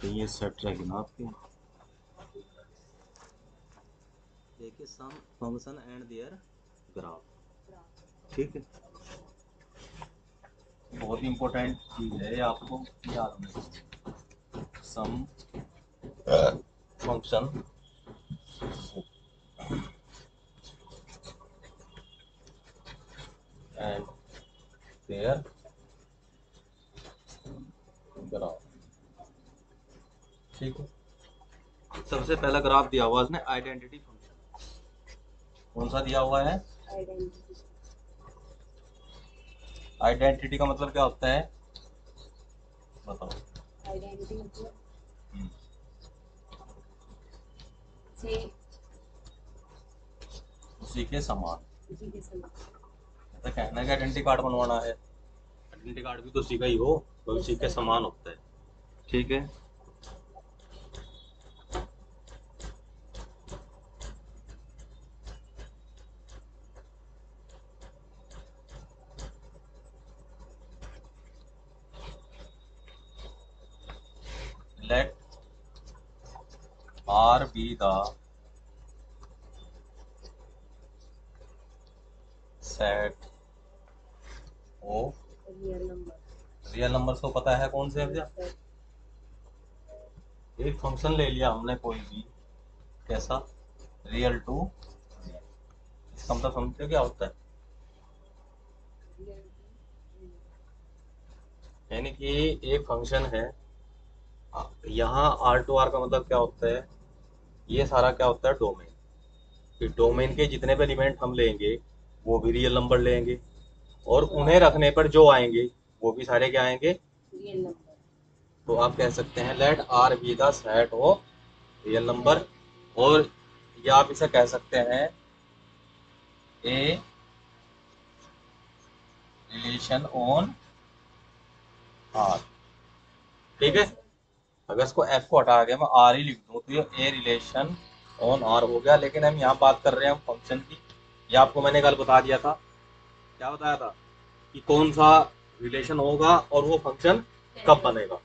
तो ये सेट रहेगी आपकी? देखिए some function and their graph ठीक है? बहुत इंपॉर्टेंट चीज़ है ये आपको याद रखना some function and their graph ठीक है। सबसे पहला ग्राफ दिया हुआ है उसने आइडेंटिटी फ़ंक्शन कौन सा दिया हुआ है? आइडेंटिटी का मतलब क्या होता है? बताओ। आइडेंटिटी मतलब हम्म, उसी के समान। उसी के समान। ऐसा कहना है कि आइडेंटिटी कार्ड बनवाना है। आइडेंटिटी कार्ड भी तो उसी का ही हो तो उसी के समान होता है। ठीक है। Let R be the set of real number real number को पता है कौन से हैं भैया? एक फ़ंक्शन ले लिया हमने कोई भी। कैसा? रियल टू इसका मतलब समझते क्या होता है? यानी कि एक फ़ंक्शन है। यहाँ आर टू आर का मतलब क्या होता है? ये सारा क्या होता है? डोमेन कि डोमेन के जितने भी एलिमेंट हम लेंगे, वो भी रियल नंबर लेंगे। और उन्हें रखने पर जो आएँगे वो भी सारे क्या आएँगे? तो आप कह सकते हैं let R be the set of real number और या आप इसे कह सकते हैं ए रिलेशन ऑन आर ठीक है? अगर इसको एफ़ को हटा के मैं आर ही लिख दूँ तो ये ए रिलेशन ऑन आर हो गया। लेकिन हम यहाँ बात कर रहे हैं फ़ंक्शन की। ये आपको मैंने कल बता दिया था। क्या बताया था? कि कौन सा रिलेशन होगा और वो फ़ंक्शन कब बनेगा?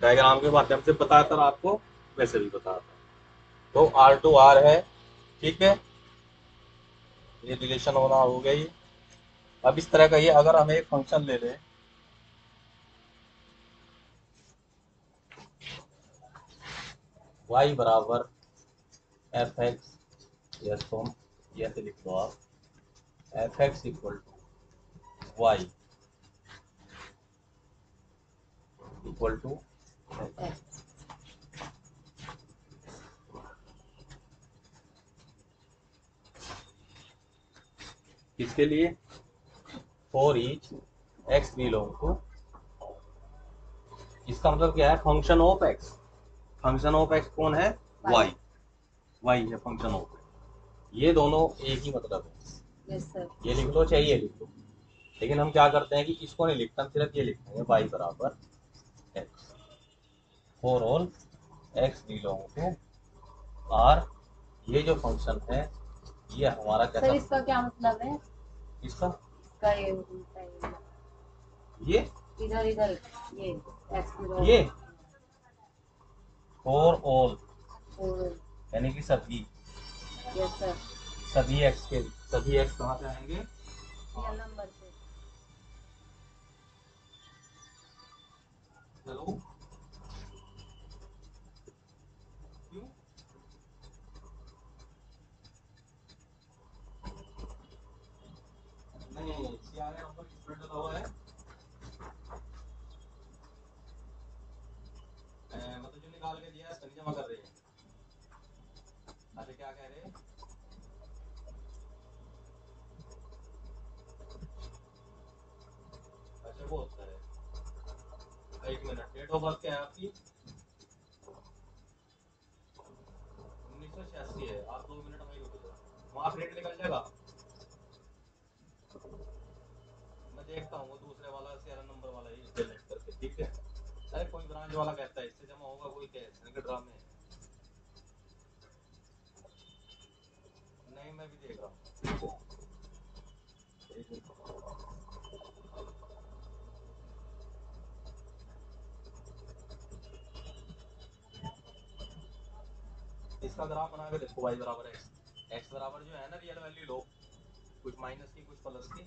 डायग्राम के माध्यम से बताया था आपको, वैसे भी बताया था। तो आर टू आर है, ठीक है? ये रिलेशन होना हो ये। अब इस तरह का ये अगर हम एक फ़ंक्शन ले लें, y बराबर एफ़ एक्स यस तो हम ये लिख दो आप f x equal to y equal to किसके लिए? For each x belong to इसका मतलब क्या है? Function of x function of x कौन है? Y. y. Y है फ़ंक्शन ऑफ़ ये दोनों एक ही मतलब है। यस सर ये लिख लो चाहिए लिख लो। लेकिन हम क्या करते हैं कि इसको नहीं लिखते हम सिर्फ़ ये लिखते हैं वाई बराबर x for all x belong to R ये जो फ़ंक्शन है ये हमारा सर कैसा इसका क्या मतलब है? इसका? इसका ये ये। इधर इधर ये एक्स ये? फॉर ऑल यानी कि सभी। यस सर सभी एक्स के सभी एक्स कहाँ से आएँगे? नंबर क्यों नहीं सीआरए नंबर किस पर हुआ है अ, मतलब जो निकाल के दिया है जमा कर रहे हैं। अच्छा क्या कह रहे हैं अच्छा वो होता है एक मिनट डेट ऑफ़ बर्थ क्या है आपकी। उन्नीस सौ छियासी है, आप दो मिनट वहीं निकल जाएगा। मैं देखता हूँ, वो दूसरे वाला नंबर वाला ही करके, ठीक है? अरे कोई ब्रांच वाला कहता है, इससे जमा होगा कोई कैश ड्रामे देख रहा हूँ एक मिनट। इसका ग्राफ बना के देखो वाई बराबर एक्स एक्स बराबर जो है ना रियल वैल्यू लो कुछ माइनस की, कुछ प्लस की।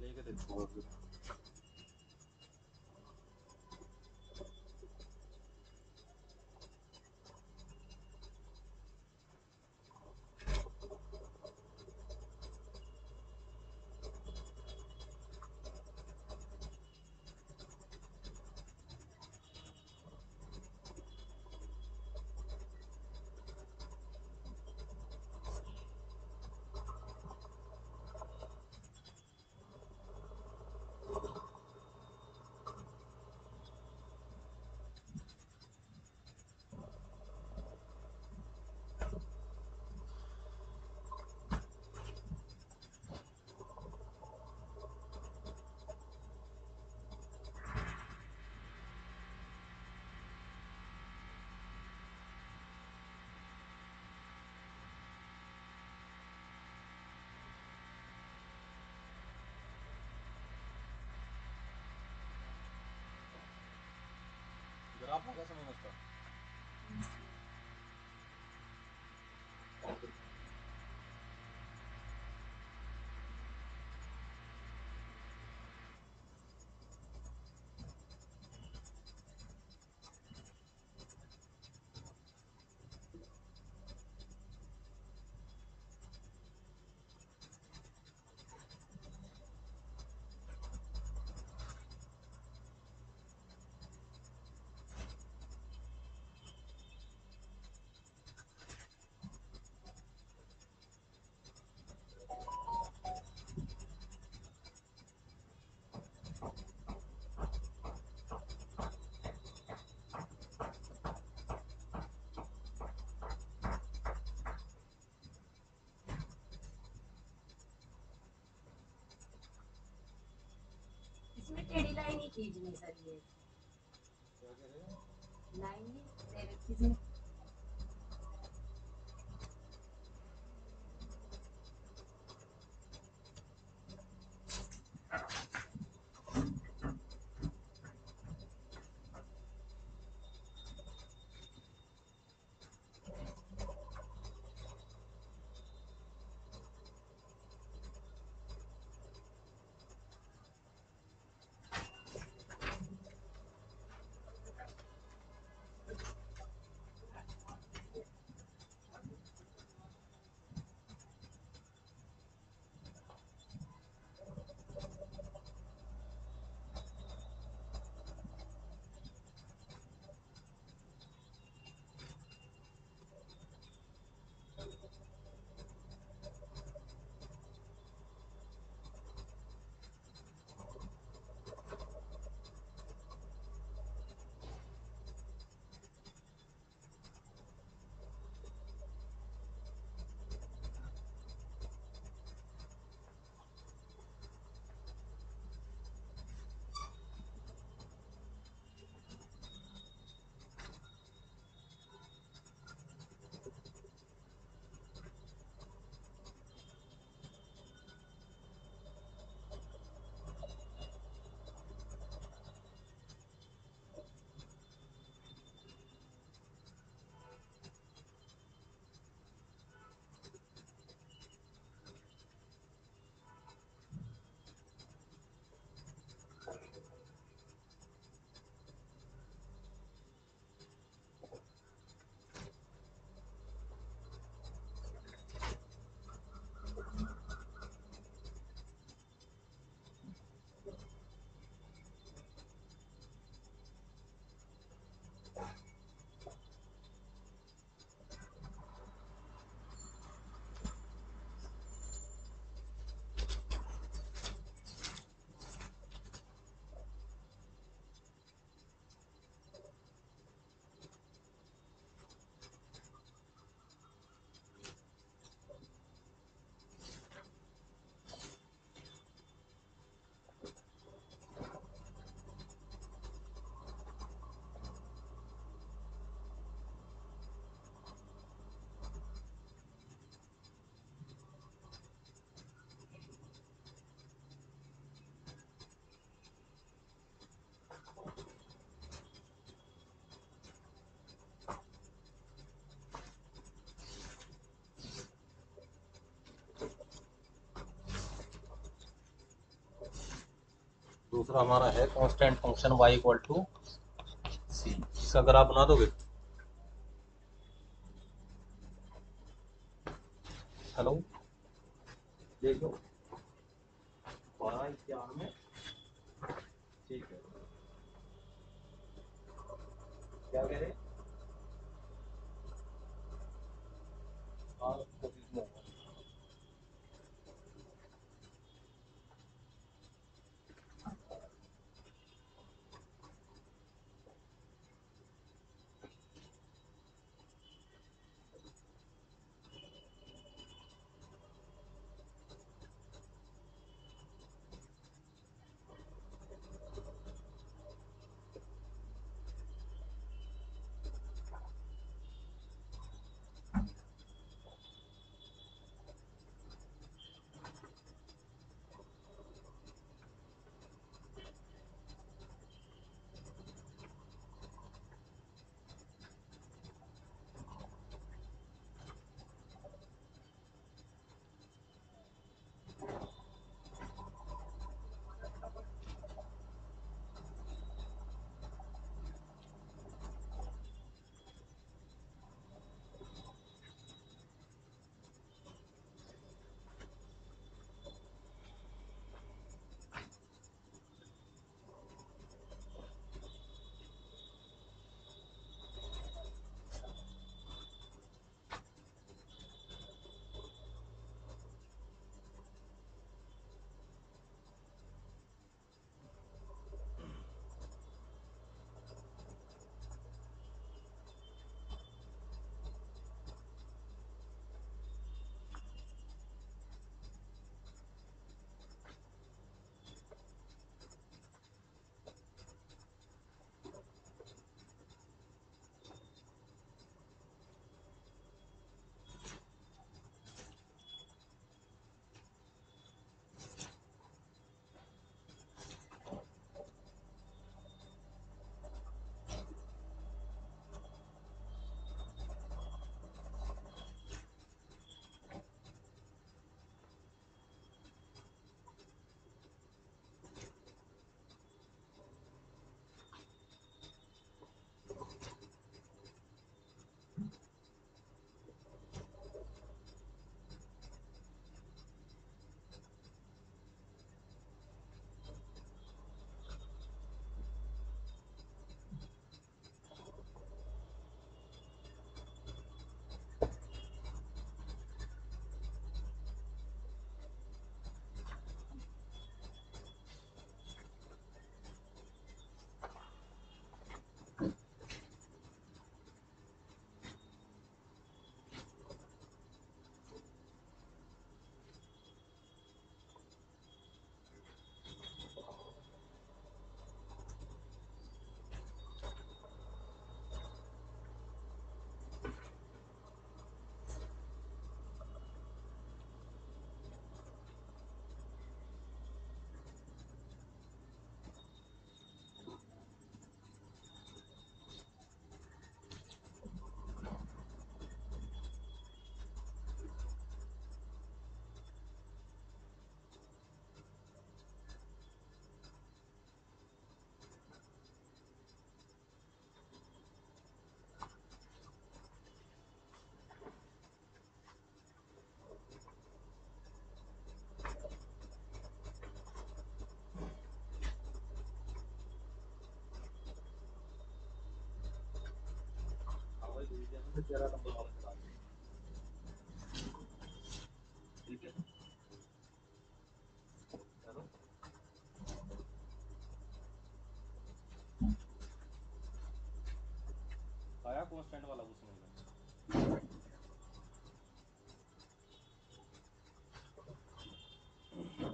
लेके देखो। अभी। ग्राफ होगा समझ में इसमें टेढ़ी लाइन ही खींचनी सर ये। लाइन ही दे दूसरा हमारा है constant function y equal to c इसका ग्राफ बना दोगे?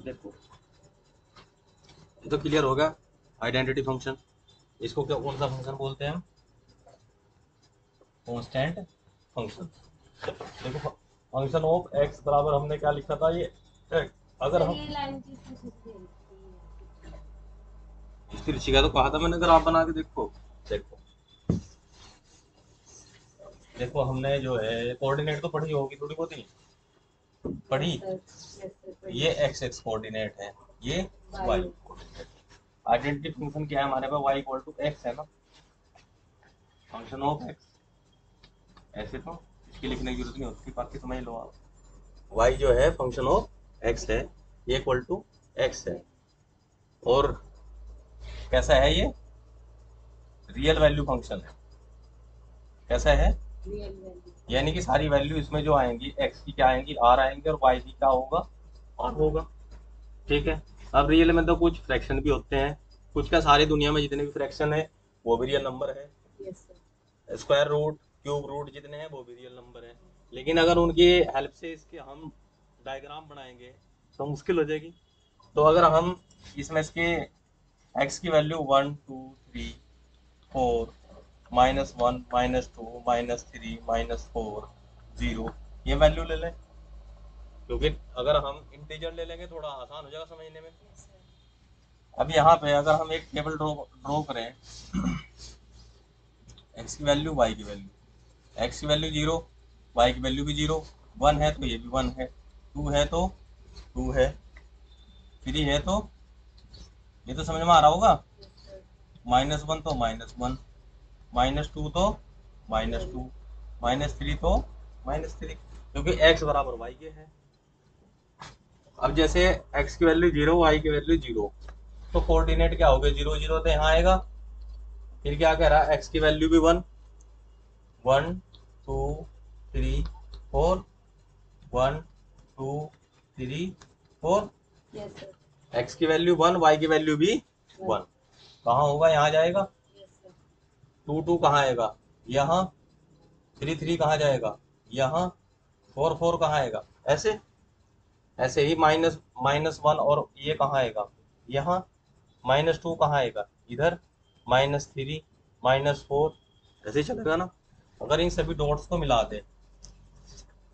देखो ये तो क्लियर होगा आइडेंटिटी फ़ंक्शन इसको क्या कौन सा फ़ंक्शन बोलते हैं? कांस्टेंट फ़ंक्शन देखो फ़ंक्शन ऑफ़ एक्स बराबर हमने क्या लिखा था ये? अगर हम इसकी ऋषिका तो कहा था मैंने ग्राफ बना के देखो। देखो। देखो हमने जो है कोऑर्डिनेट तो पढ़ी होगी थोड़ी बहुत ही। पढ़ी? ये एक्स एक्स कोऑर्डिनेट है। ये वाई कोऑर्डिनेट आइडेंटिटी फ़ंक्शन क्या है हमारे पास? y इक्वल टू एक्स है ना। फ़ंक्शन ऑफ़ एक्स ऐसे तो इसकी लिखने की ज़रूरत नहीं होती बाकी समझ लो आप। y जो है फ़ंक्शन ऑफ़ x है ये इक्वल टू x है। और कैसा है ये? रियल वैल्यू फ़ंक्शन है। कैसा है? यानी कि सारी वैल्यू इसमें जो आएँगी एक्स की क्या आएँगी? आर आएँगे और वाई की क्या होगा? और होगा। ठीक है? अब रियल में तो कुछ फ्रैक्शन भी होते हैं। कुछ क्या सारी दुनिया में जितने भी फ्रैक्शन है वो भी रियल नंबर है। Yes sir square root cube root जितने हैं, वो भी रियल नंबर है। लेकिन अगर उनकी हेल्प से इसके हम डायग्राम बनाएँगे तो मुश्किल हो जाएगी। तो अगर हम इसमें इसके एक्स की value one two three four minus one minus two minus three minus four zero ये वैल्यू ले लें। क्योंकि अगर हम इंटीजर ले लेंगे, थोड़ा आसान हो जाएगा समझने में। अब यहाँ पे अगर हम एक टेबल ड्रॉ ड्रॉ करें एक्स की वैल्यू वाई की वैल्यू x की वैल्यू ज़ीरो वाई की वैल्यू भी ज़ीरो वन है तो ये भी वन है टू है तो टू है थ्री है तो ये तो समझ में आ रहा होगा? माइनस वन तो माइनस वन माइनस टू तो माइनस टू माइनस थ्री तो माइनस थ्री क्योंकि x बराबर वाई के है। अब जैसे x की वैल्यू ज़ीरो y की वैल्यू ज़ीरो तो कोऑर्डिनेट क्या हो गए ज़ीरो ज़ीरो तो यहाँ आएगा। फिर क्या कह रहा है? एक्स की वैल्यू भी one one two three four one two three four x की वैल्यू वन वाई की वैल्यू भी वन कहाँ होगा? यहाँ जाएगा? टू टू कहाँ आएगा? यहाँ. थ्री थ्री कहाँ जाएगा? यहाँ. फोर फोर कहाँ आएगा? ऐसे? ऐसे ही माइनस माइनस वन और ये कहाँ आएगा? यहाँ. माइनस टू कहाँ आएगा? इधर. माइनस थ्री माइनस फोर ऐसे ही चलेगा ना? अगर इन सभी डॉट्स को मिला दे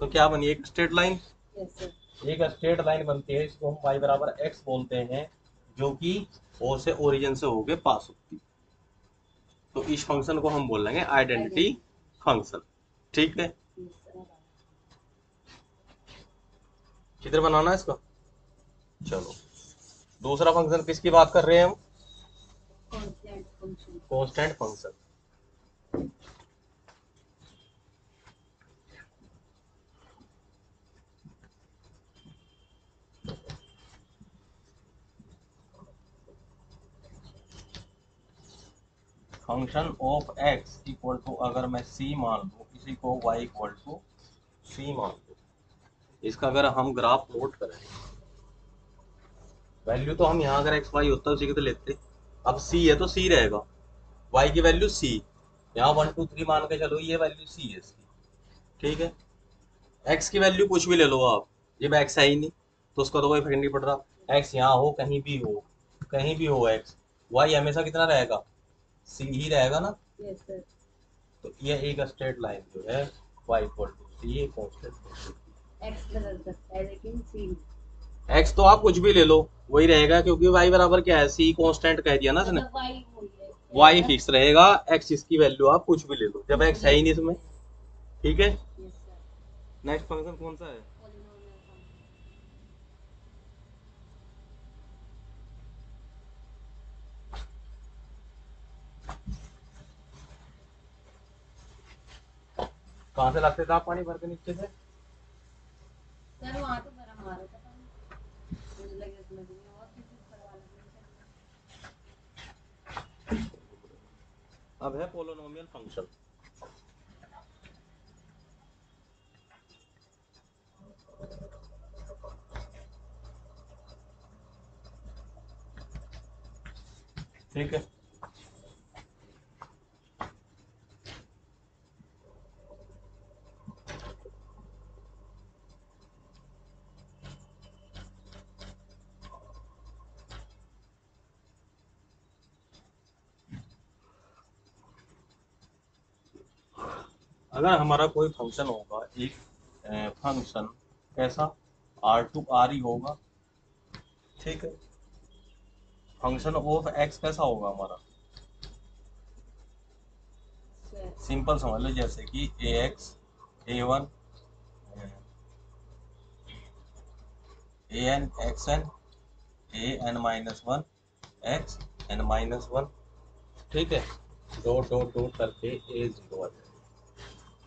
तो क्या बनी एक स्ट्रेट लाइन एक स्ट्रेट लाइन बनती है इसको हम y बराबर x बोलते हैं जो कि ओ से ओरिजिन से होके पास होती तो इस फ़ंक्शन को हम बोल लेंगे आइडेंटिटी फ़ंक्शन ठीक है? चित्र बनाना है इसका? चलो। दूसरा फ़ंक्शन किसकी बात कर रहे हैं हम? Constant function function of x equal to अगर मैं सी मान लूँ इसी को y इक्वल टू सी मान लो इसका अगर हम ग्राफ नोट करें वैल्यू तो हम यहाँ अगर एक्स वाई होता है उसी की तो लेते। अब सी है तो सी रहेगा। वाई की वैल्यू सी यहाँ वन टू थ्री मान के चलो, ये वैल्यू सी है इसकी। ठीक है? एक्स की वैल्यू कुछ भी ले लो आप जब एक्स है ही नहीं तो उसका तो कोई फ़र्क नहीं पड़ रहा। एक्स यहाँ हो, कहीं भी हो, कहीं भी हो एक्स वाई हमेशा कितना रहेगा? C ही रहेगा ना? सर तो ये एक स्ट्रेट लाइन जो है y इक्वल टू सी ये कांस्टेंट एक्स बदल सकता है लेकिन सी x तो आप कुछ भी ले लो वही रहेगा क्योंकि y बराबर क्या है? C कांस्टेंट कह दिया ना इसने। मतलब वाई y फिक्स रहेगा x इसकी वैल्यू आप कुछ भी ले लो जब x है ही नहीं इसमें। ठीक है? नेक्स्ट फ़ंक्शन कौन सा है? कहाँ से लाते थे आप पानी भर के नीचे से? सर वहाँ तो गरम आ था पानी। लगे उसमें भी और किसी करवा अब है पोलोनोमियल फ़ंक्शन ठीक है। अगर हमारा कोई फ़ंक्शन होगा, एक फ़ंक्शन कैसा? आर टू आर ही होगा, ठीक है? फ़ंक्शन ऑफ़ एक्स कैसा होगा हमारा? सिंपल समझ लो, जैसे कि a x a one a n x n a n minus one x n minus one ठीक है? डॉट डॉट डॉट करके ए ज़ीरो आ जाएगा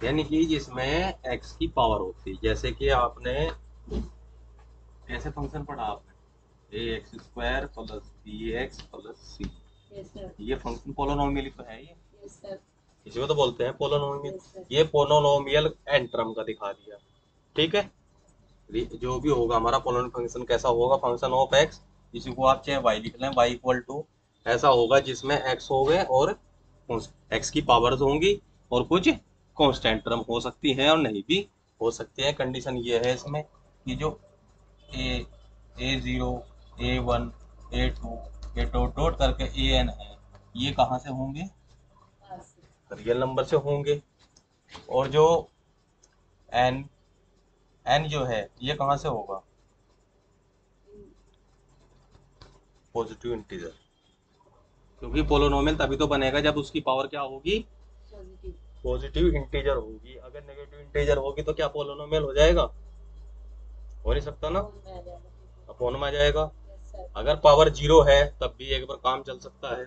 यानी कि जिसमें एक्स की पावर होती है। जैसे कि आपने ऐसे फ़ंक्शन पढ़ा आपने। A x square plus b x plus c ये फ़ंक्शन पोलोनोमियल तो है ये। सर इसी को तो बोलते हैं पोलोनोमियल सर ये पोलोनोमियल एन टर्म का दिखा दिया। ठीक है? जो भी होगा हमारा पोलोन फ़ंक्शन कैसा होगा? फ़ंक्शन ऑफ़ एक्स इसी को आप चाहे वाई लिख लें। वाई इक्वल टू ऐसा होगा जिसमें एक्स हो गए और एक्स की पावर्स होंगी और कुछ कांस्टेंट टर्म हो सकती है और नहीं भी हो सकती है। कंडीशन ये है इसमें कि जो a a zero a one a two a dot dot करके ए एन है, ये कहाँ से होंगे? रियल नंबर से होंगे। और जो एन एन जो है, ये कहाँ से होगा? पॉजिटिव इंटीजर क्योंकि पोलोनोमियल तभी तो बनेगा जब उसकी पावर क्या होगी? पॉजिटिव इंटीजर होगी। अगर नेगेटिव इंटीजर होगी तो क्या पोलोनोमियल हो जाएगा? हो नहीं सकता ना? फ़ोन आ जाएगा अपोन में आ जाएगा। अगर पावर ज़ीरो है तब भी एक बार काम चल सकता है।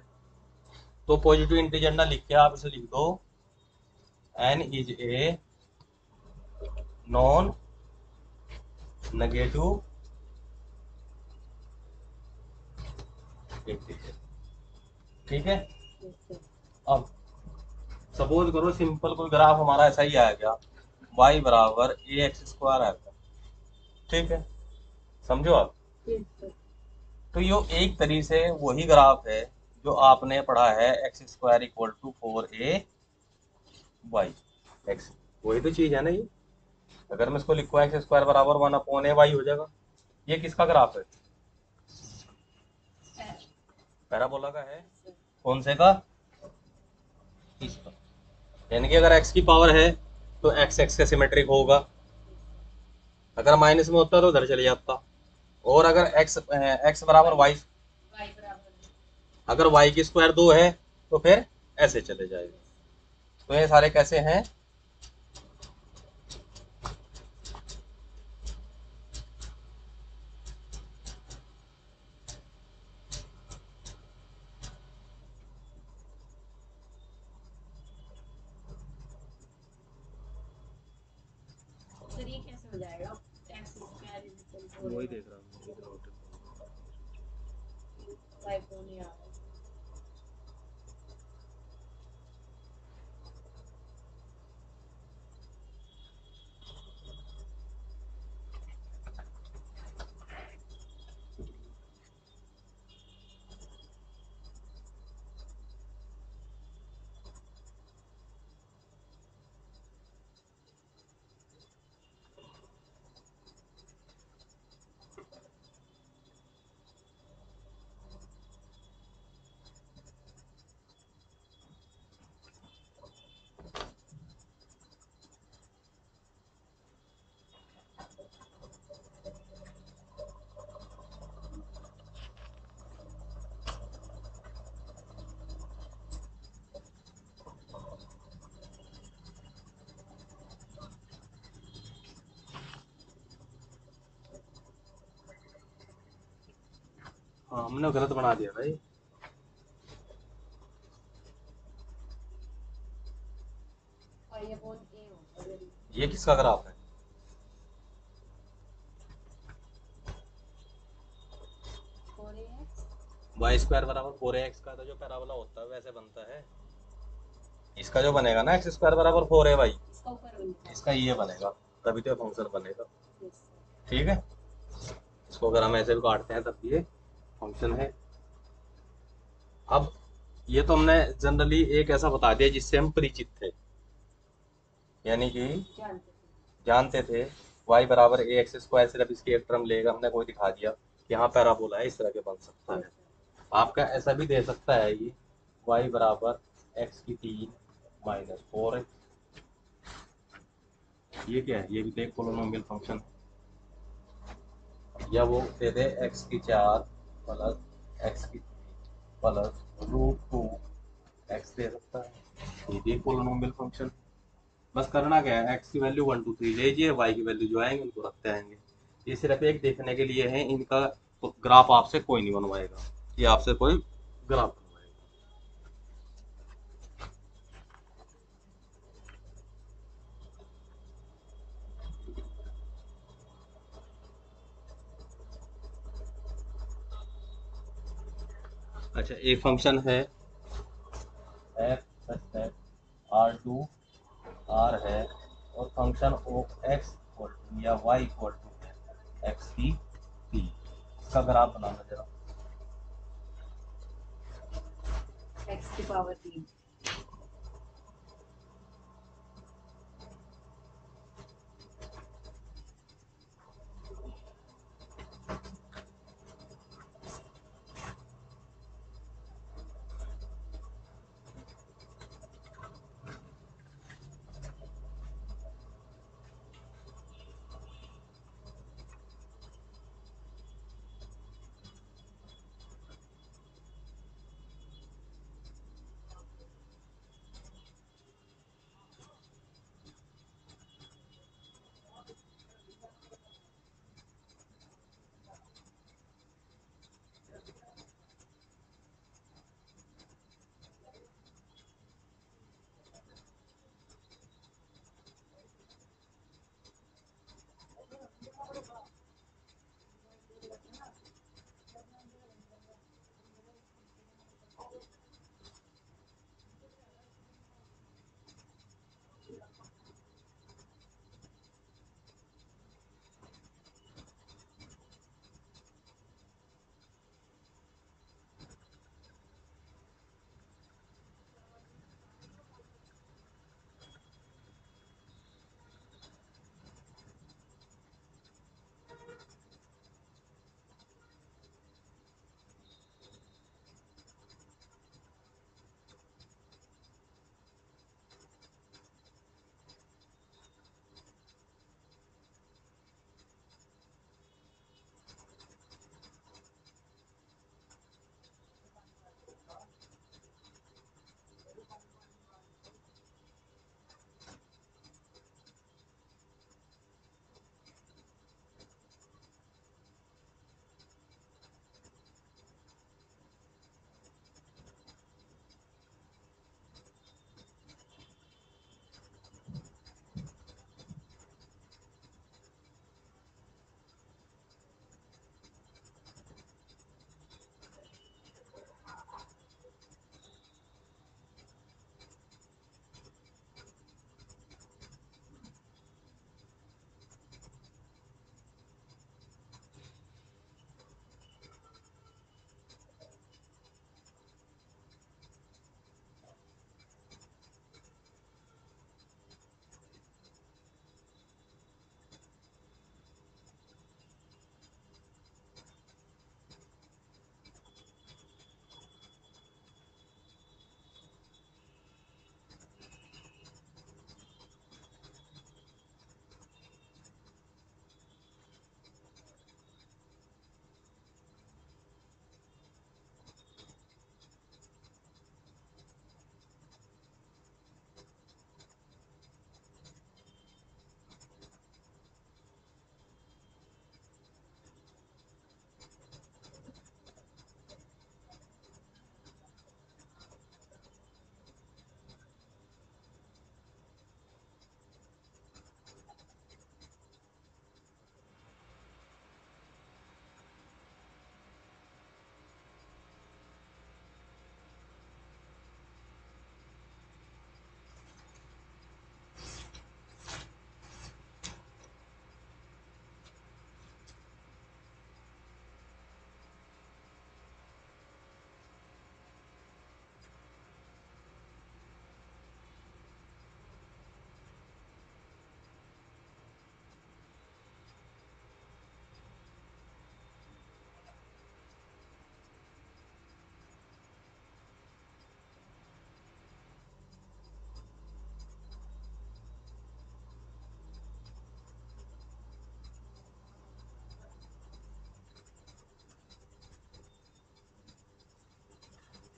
तो पॉजिटिव इंटीजर ना लिख के आप इसे लिख दो। N is a non negative integer ठीक है। अब सपोज़ करो सिंपल कोई ग्राफ हमारा ऐसा ही आ गया y बराबर ए एक्स स्क्वायर आ गया ठीक है? समझो आप? तो यो एक तरीके से वही ग्राफ है जो आपने पढ़ा है x square equal to four a y x वही तो चीज़ है ना ये। अगर मैं इसको लिखूँ एक्स स्क्वायर बराबर वन अपॉन ए वाई हो जाएगा। ये किसका ग्राफ है? पैराबोला का है? कौन से का? इसका। यानी कि अगर एक्स की पावर है तो एक्स एक्स का सिमेट्रिक होगा। अगर माइनस में होता तो उधर चले जाता। और अगर एक्स एक्स बराबर वाई अगर वाई की स्क्वायर दो है तो फिर ऐसे चले जाएगा। तो ये सारे कैसे हैं? हमने गलत बना दिया भाई। ये किसका ग्राफ है? वाई स्क्वायर बराबर फोर एक्स का तो जो पैराबोला होता है वैसे बनता है। इसका जो बनेगा ना एक्स स्क्वायर बराबर फोर है भाई इसका ये बनेगा। तभी तो फ़ंक्शन बनेगा। ठीक है? इसको अगर हम ऐसे भी काटते हैं तब ये फ़ंक्शन है। अब ये तो हमने जनरली एक ऐसा बता दिया जिससे हम परिचित थे। यानी कि जानते थे, y बराबर ए एक्स स्क्वायर सिर्फ़ इसकी एक टर्म लेगा, हमने कोई दिखा दिया कि यहाँ पैराबोला है इस तरह के बन सकता है। आपका ऐसा भी दे सकता है ये y बराबर x की तीन माइनस फोर ये क्या है? ये भी एक पोलोनोमियल फ़ंक्शन या वो दे दे एक्स की चार प्लस एक्स की प्लस रूट टू एक्स दे सकता है। ये भी पोलोनोमियल फ़ंक्शन बस करना क्या है? एक्स की वैल्यू वन टू थ्री लीजिए वाई की वैल्यू जो आएँगे, उनको रखते आएँगे। ये सिर्फ़ एक देखने के लिए है, इनका ग्राफ आपसे कोई नहीं बनवाएगा। ये आपसे कोई ग्राफ अच्छा एक फ़ंक्शन है। एफ़ आर टू आर है और function of x equal to या वाई इक्वल टू है एक्स की पी इसका ग्राफ बनाना जरा। एक्स की पावर तीन।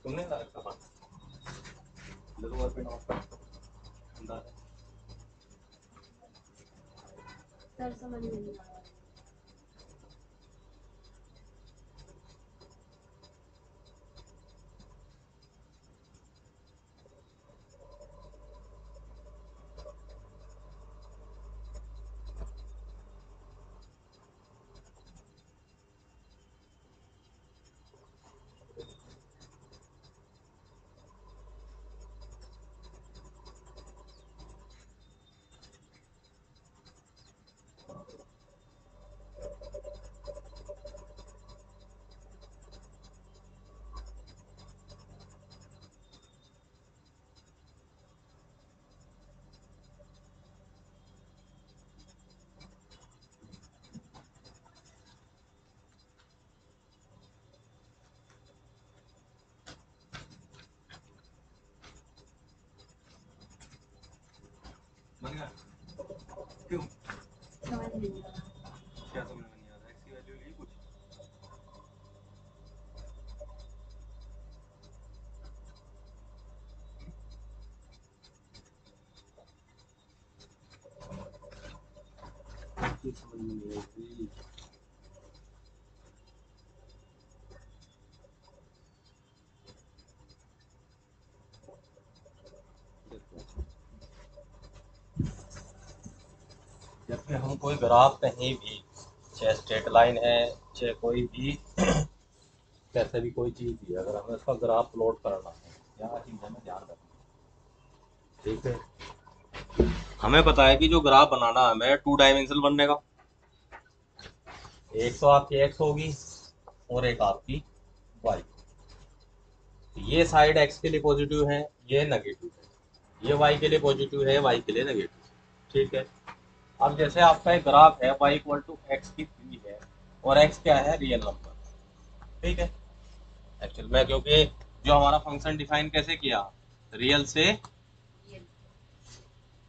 तुमने ला रखा ले लो घर पे अंदर सर समझ नहीं आ बन गया क्यों समझ नहीं आ रहा। क्या समझ में नहीं आ रहा एक्स की वैल्यू ली कुछ कुछ समझ में नहीं आई जब भी हम कोई ग्राफ कहीं भी, चाहे स्ट्रेट लाइन है, चाहे कोई भी, कैसे भी कोई चीज़ भी अगर हमें उसका ग्राफ प्लॉट करना है, यहाँ चीज़ हमें ध्यान रखना। ठीक है? हमें पता है कि जो ग्राफ बनाना हमें टू डायमेंशनल बनने का। एक तो आपकी एक्स होगी और एक आपकी वाई ये साइड एक्स के लिए पॉजिटिव है, ये नेगेटिव है। ये वाई के लिए पॉजिटिव है वाई के लिए नेगेटिव ठीक है? अब जैसे आपका एक ग्राफ है, y इक्वल टू एक्स की थ्री है, और x क्या है? रियल नंबर ठीक है? एक्चुअल में क्योंकि जो हमारा फ़ंक्शन डिफाइन कैसे किया? रियल से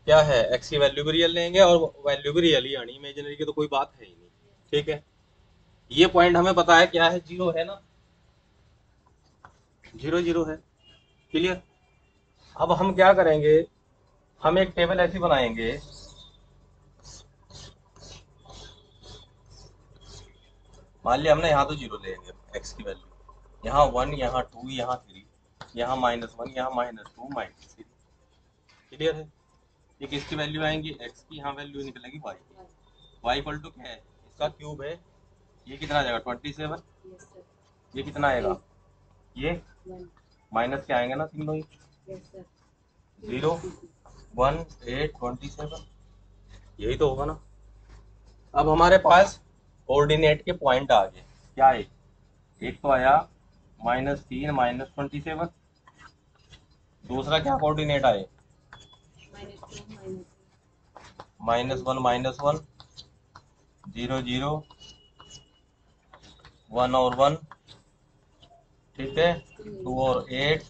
क्या है? एक्स की वैल्यू भी रियल लेंगे और वैल्यू भी रियल ही आनी इमेजिनरी की तो कोई बात है ही नहीं। ठीक है? ये पॉइंट हमें पता है क्या है? ज़ीरो है ना? ज़ीरो ज़ीरो है। क्लियर अब हम क्या करेंगे? हम एक टेबल ऐसी बनाएँगे मान लिया हमने यहाँ तो ज़ीरो लेंगे एक्स की वैल्यू यहाँ वन यहाँ टू यहाँ थ्री यहाँ माइनस वन यहाँ minus two minus three clear है? ये किसकी वैल्यू आएँगी? एक्स की। यहाँ वैल्यू निकलेगी वाई की। वाई इक्वल टू क्या है? इसका क्यूब है। ये कितना आ जाएगा ट्वेंटी सेवन ये कितना आएगा? ये माइनस के आएँगे ना तीनों ही zero one eight twenty seven यही तो होगा ना। अब हमारे पास कोऑर्डिनेट के पॉइंट आ गए। क्या है एक तो आया माइनस तीन माइनस ट्वेंटी सेवन दूसरा क्या कोऑर्डिनेट आए? Minus one minus one zero zero one और वन ठीक है? टू और एट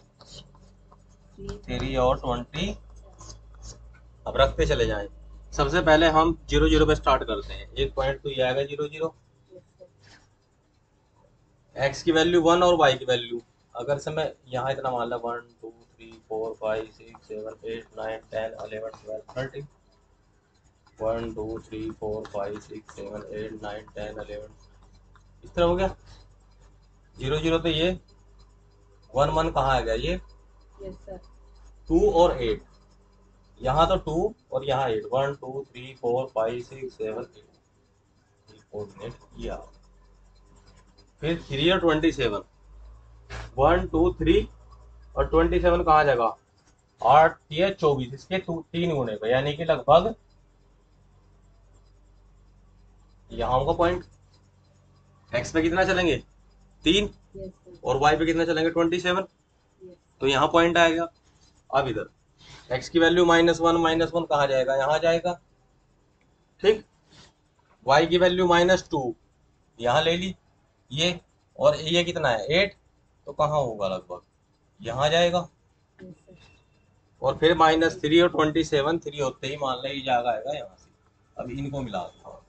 थ्री और ट्वेंटी अब रखते चले जाएँ। सबसे पहले हम ज़ीरो ज़ीरो पे स्टार्ट करते हैं। एक पॉइंट तो ये आएगा ज़ीरो ज़ीरो। एक्स की वैल्यू वन और वाई की वैल्यू अगर से मैं यहाँ इतना मान ला one two three four five six seven eight nine ten eleven twelve thirteen one two three four five six seven eight nine ten eleven इस तरह हो गया। ज़ीरो ज़ीरो तो ये वन वन कहाँ आ गया? ये टू और एट यहाँ तो टू और यहाँ eight one two three four five six seven eight coordinate किया। फिर थ्री और twenty seven one two three और ट्वेंटी सेवन कहाँ जाएगा आठ ये चौबीस। इसके टू तीन गुणे का यानी कि लगभग यहाँ होगा पॉइंट एक्स पे कितना चलेंगे? तीन। सर और वाई पे कितना चलेंगे? ट्वेंटी सेवन यस तो यहाँ पॉइंट आएगा। अब इधर। X की value minus one minus one कहाँ जाएगा? यहाँ जाएगा। ठीक? Y की वैल्यू माइनस टू यहाँ ले ली। ये और ये कितना है? एट तो कहाँ होगा लगभग? यहाँ जाएगा। और फिर माइनस थ्री और ट्वेंटी सेवन थ्री होते ही मान लो, ये जाएगा आएगा यहाँ से। अब इनको मिला दो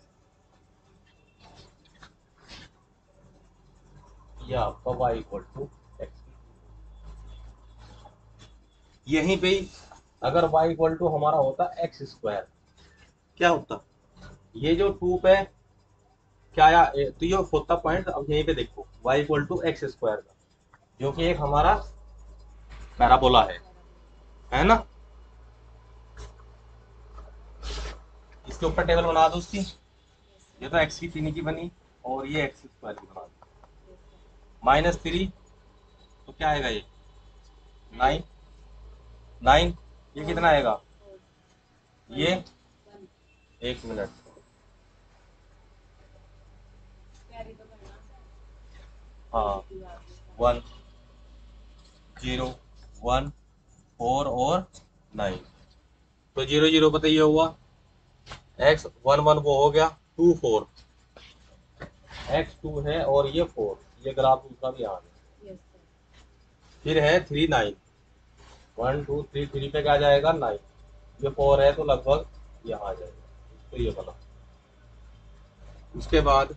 ये आपका y इक्वल टू एक्स यहीं पे ही अगर y इक्वल टू हमारा होता एक्स स्क्वायर क्या होता? ये जो टू पे क्या आया तो ये होता पॉइंट अब यहीं पे देखो y equal to x square का जो कि एक हमारा पैराबोला है है ना? इसके ऊपर टेबल बना दो उसकी। ये तो एक्स की तीन की बनी और ये एक्स स्क्वायर की बना दो। माइनस थ्री तो क्या आएगा ये? नाइन नाइन ये कितना आएगा? ये एक मिनट। हाँ वन ज़ीरो वन फोर और नाइन तो ज़ीरो ज़ीरो बताइए हुआ। एक्स वन वन वो हो गया टू फोर एक्स टू है और ये फोर ये ग्राफ दूसरा भी आ गया। फिर है three nine one two three three पे क्या जाएगा नाइन ये फोर है तो लगभग यहाँ आ जाएगा। तो ये बना उसके बाद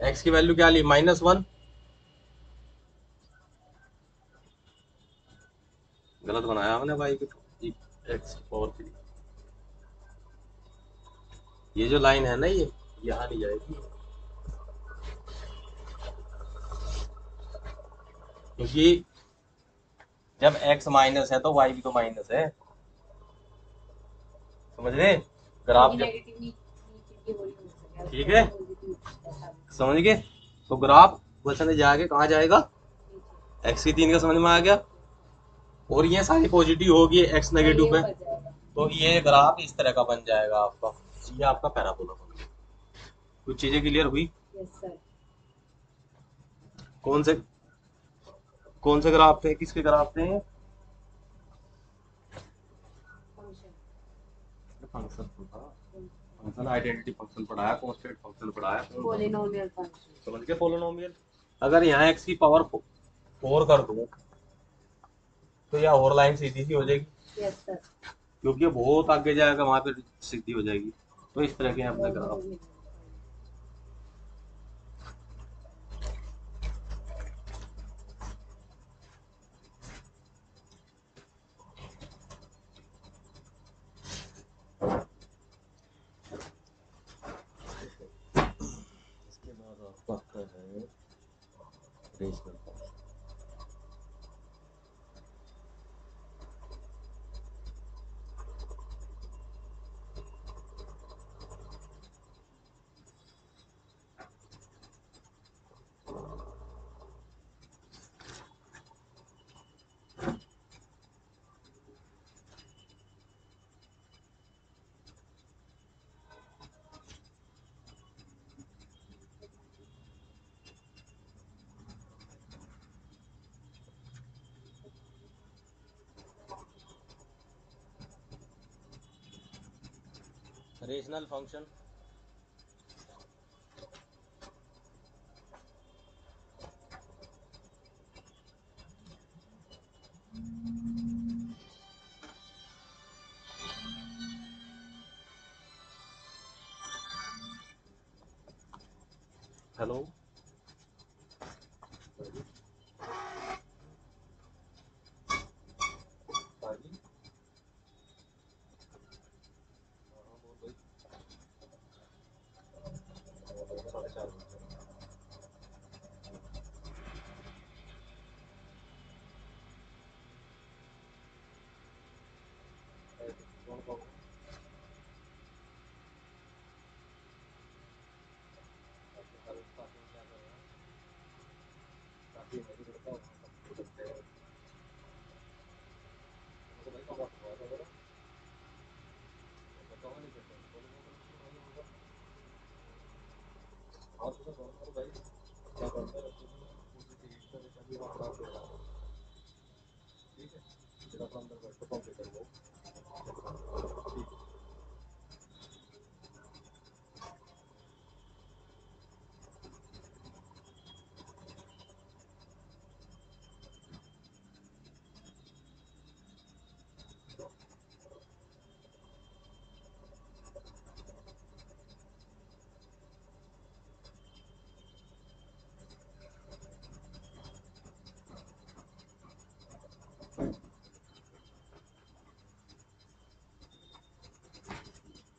एक्स की वैल्यू क्या ली? माइनस वन गलत बनाया हमने वाई की एक्स पावर थ्री ये जो लाइन है ना ये, यहाँ नहीं जाएगी। क्योंकि जब x माइनस है तो y भी तो माइनस है। समझ रहे? ग्राफ जब ठीक है। समझ गए? तो ग्राफ क्वेश्चन जाके कहाँ जाएगा। एक्स की तीन का समझ में आ गया। और ये सारी पॉजिटिव होगी एक्स नेगेटिव पे। तो ये ग्राफ इस तरह का बन जाएगा आपका। ये आपका पैराबोला बन कुछ चीज़ें क्लियर हुई? यस सर कौन से कौन से ग्राफ थे? किसके ग्राफ थे? Function function function identity function पढ़ाया फ़ंक्शन पढ़ाया। पॉलिनोमियल फ़ंक्शन समझ गए पोलिनोमियल अगर यहाँ एक्स की पावर फोर कर दूँ तो यह और लाइन सीधी सी हो जाएगी। यस सर क्योंकि बहुत आगे जाएगा वहाँ पे सीधी हो जाएगी। तो इस तरह के अपने ग्राफ। रेशनल रेशनल फ़ंक्शन ठीक है? तो अंदर बैठो कंप्यूटर को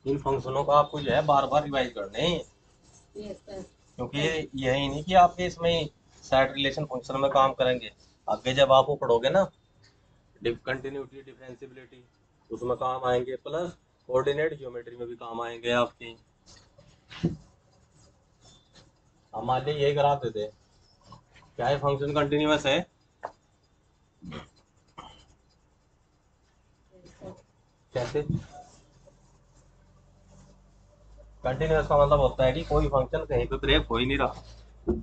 इन फंक्शनों का आपको जो है बार बार रिवाइज करने हैं। क्योंकि यही नहीं कि आपके इसमें सेट रिलेशन फ़ंक्शन में काम करेंगे। आगे जब आप वो पढ़ोगे ना कंटिन्यूटी डिफरेंसिबिलिटी उसमें काम आएँगे प्लस कोऑर्डिनेट ज्योमेट्री में भी काम आएँगे आपके। हम मान लीजिए यही ग्राफ देते क्या है फ़ंक्शन कंटिन्यूस है? कैसे? कंटिन्यूअस का मतलब होता है कि कोई फ़ंक्शन कहीं पे ब्रेक हो ही नहीं रहा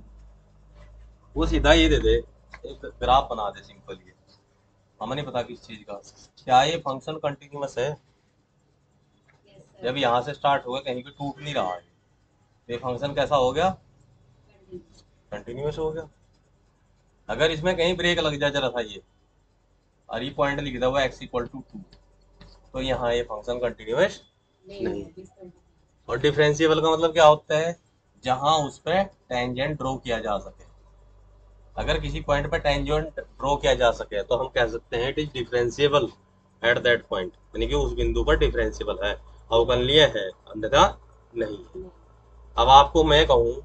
वो सीधा ये दे दे एक ग्राफ बना दे सिंपल ये हमें नहीं पता किस चीज़ का क्या ये फ़ंक्शन कंटिन्यूअस है जब यहाँ से स्टार्ट हुआ कहीं पे टूट नहीं रहा है तो ये फ़ंक्शन कैसा हो गया कंटिन्यूस हो गया अगर इसमें कहीं ब्रेक लग जाए जरा था ये और ये पॉइंट लिख दिया हुआ एक्स इक्वल टू टू तो यहाँ ये फ़ंक्शन कंटिन्यूस नहीं नहीं। है और डिफरेंशिएबल का मतलब क्या होता है? जहाँ उस पर टेंजेंट ड्रॉ किया जा सके। अगर किसी पॉइंट पर टेंजेंट ड्रॉ किया जा सके तो हम कह सकते हैं it is differentiable at that point यानी कि उस बिंदु पर डिफरेंशिएबल है। अवकलनीय है, अन्यथा नहीं अब आपको मैं कहूँ,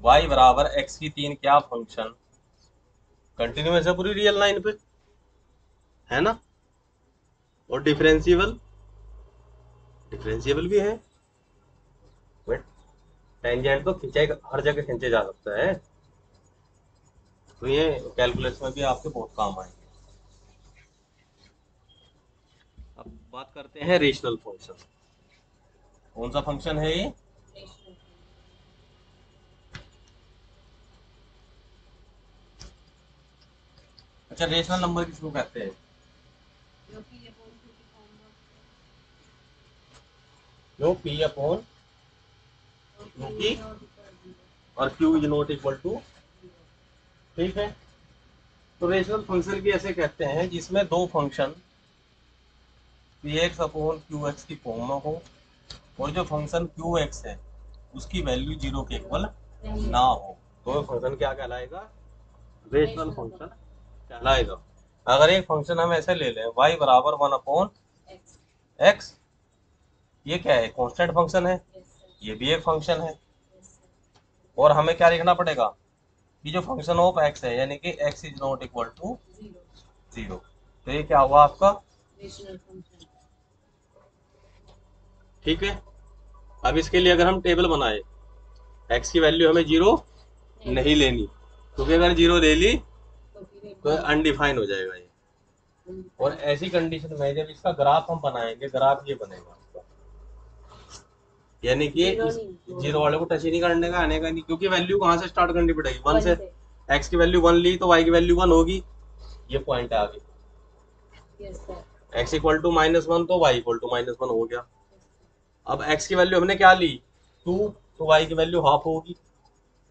y बराबर x की तीन क्या फ़ंक्शन कंटिन्यूस है पूरी रियल लाइन पे। है ना? और डिफरेंशिएबल डिफरेंशिएबल भी है। बट टेंजेंट तो खिंचाई, हर जगह खींचे जा सकता है। तो ये कैलकुलस में भी आपके बहुत काम आएँगे। अब बात करते हैं रेशनल फ़ंक्शन कौन सा फ़ंक्शन है ये? अच्छा रेशनल नंबर किसको कहते हैं जो कि ये बोल टू की फॉर्म में जो पी अपॉन क्योंकि- और q is not equal to ठीक है? तो रेशनल फ़ंक्शन भी ऐसे कहते हैं जिसमें दो function p x upon q x की फॉर्म में हो और जो फ़ंक्शन क्यू एक्स है, उसकी वैल्यू ज़ीरो के इक्वल ना हो। तो फ़ंक्शन क्या कहलाएगा? रेशनल फ़ंक्शन कहलाएगा। अगर एक फ़ंक्शन हम ऐसे ले लें, y बराबर वन अपॉन एक्स ये क्या है? कॉन्स्टेंट फ़ंक्शन है? ये भी एक फ़ंक्शन है। और हमें क्या लिखना पड़ेगा? कि जो फ़ंक्शन ऑफ़ एक्स है यानी कि x is not equal to zero तो ये क्या हुआ आपका? ठीक है? अब इसके लिए अगर हम टेबल बनाए एक्स की वैल्यू हमें ज़ीरो नहीं लेनी। क्योंकि अगर ज़ीरो ले ली तो अनडिफाइन हो जाएगा ये। और ऐसी कंडीशन में जब इसका ग्राफ हम बनाएँगे ग्राफ ये बनेगा। यानी कि ज़ीरो वाले को टच ही नहीं करने का आने का नहीं क्योंकि वैल्यू कहाँ से स्टार्ट करनी पड़ेगी? वन से से। x की वैल्यू वन ली तो y की वैल्यू वन होगी। ये पॉइंट है आगे। X equal to minus one तो y equal to minus one हो गया। अब x की वैल्यू हमने क्या ली? टू तो वाई की वैल्यू हाफ़ होगी।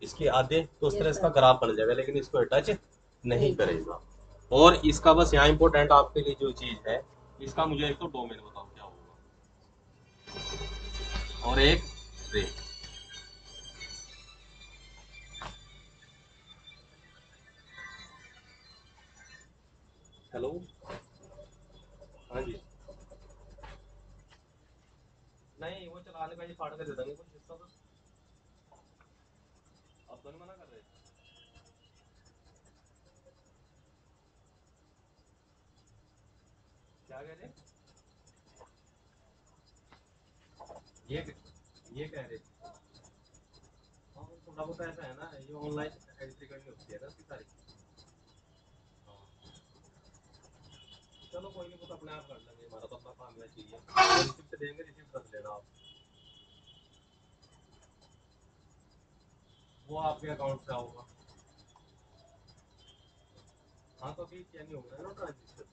इसके आधे तो उस तरह इसका. ग्राफ बन जाएगा लेकिन इसको टच नहीं नहीं करेगा। और इसका बस यहाँ इंपॉर्टेंट आपके लिए जो चीज़ है इसका मुझे एक तो डोमेन बताओ क्या होगा? और एक रेंज हेलो हाँ जी। नहीं, वो चलाने का ये फाड़ के दे देंगे कुछ हिस्सा तो। अब तो नहीं मना कर रहे? क्या कह रहे? ये ये कह रहे हाँ थोड़ा बहुत ऐसा है ना, ये ऑनलाइन एंट्री करनी होती है ना इसकी सारी। हाँ। चलो कोई नहीं, वो तो अपने आप कर लेंगे, हमारा तो अपना काम है चाहिए रिसिप्ट देंगे रिसिप्ट रख लेना आप। वो आपके अकाउंट से होगा हाँ तो अभी क्या नहीं होगा ना ट्रांजेक्शन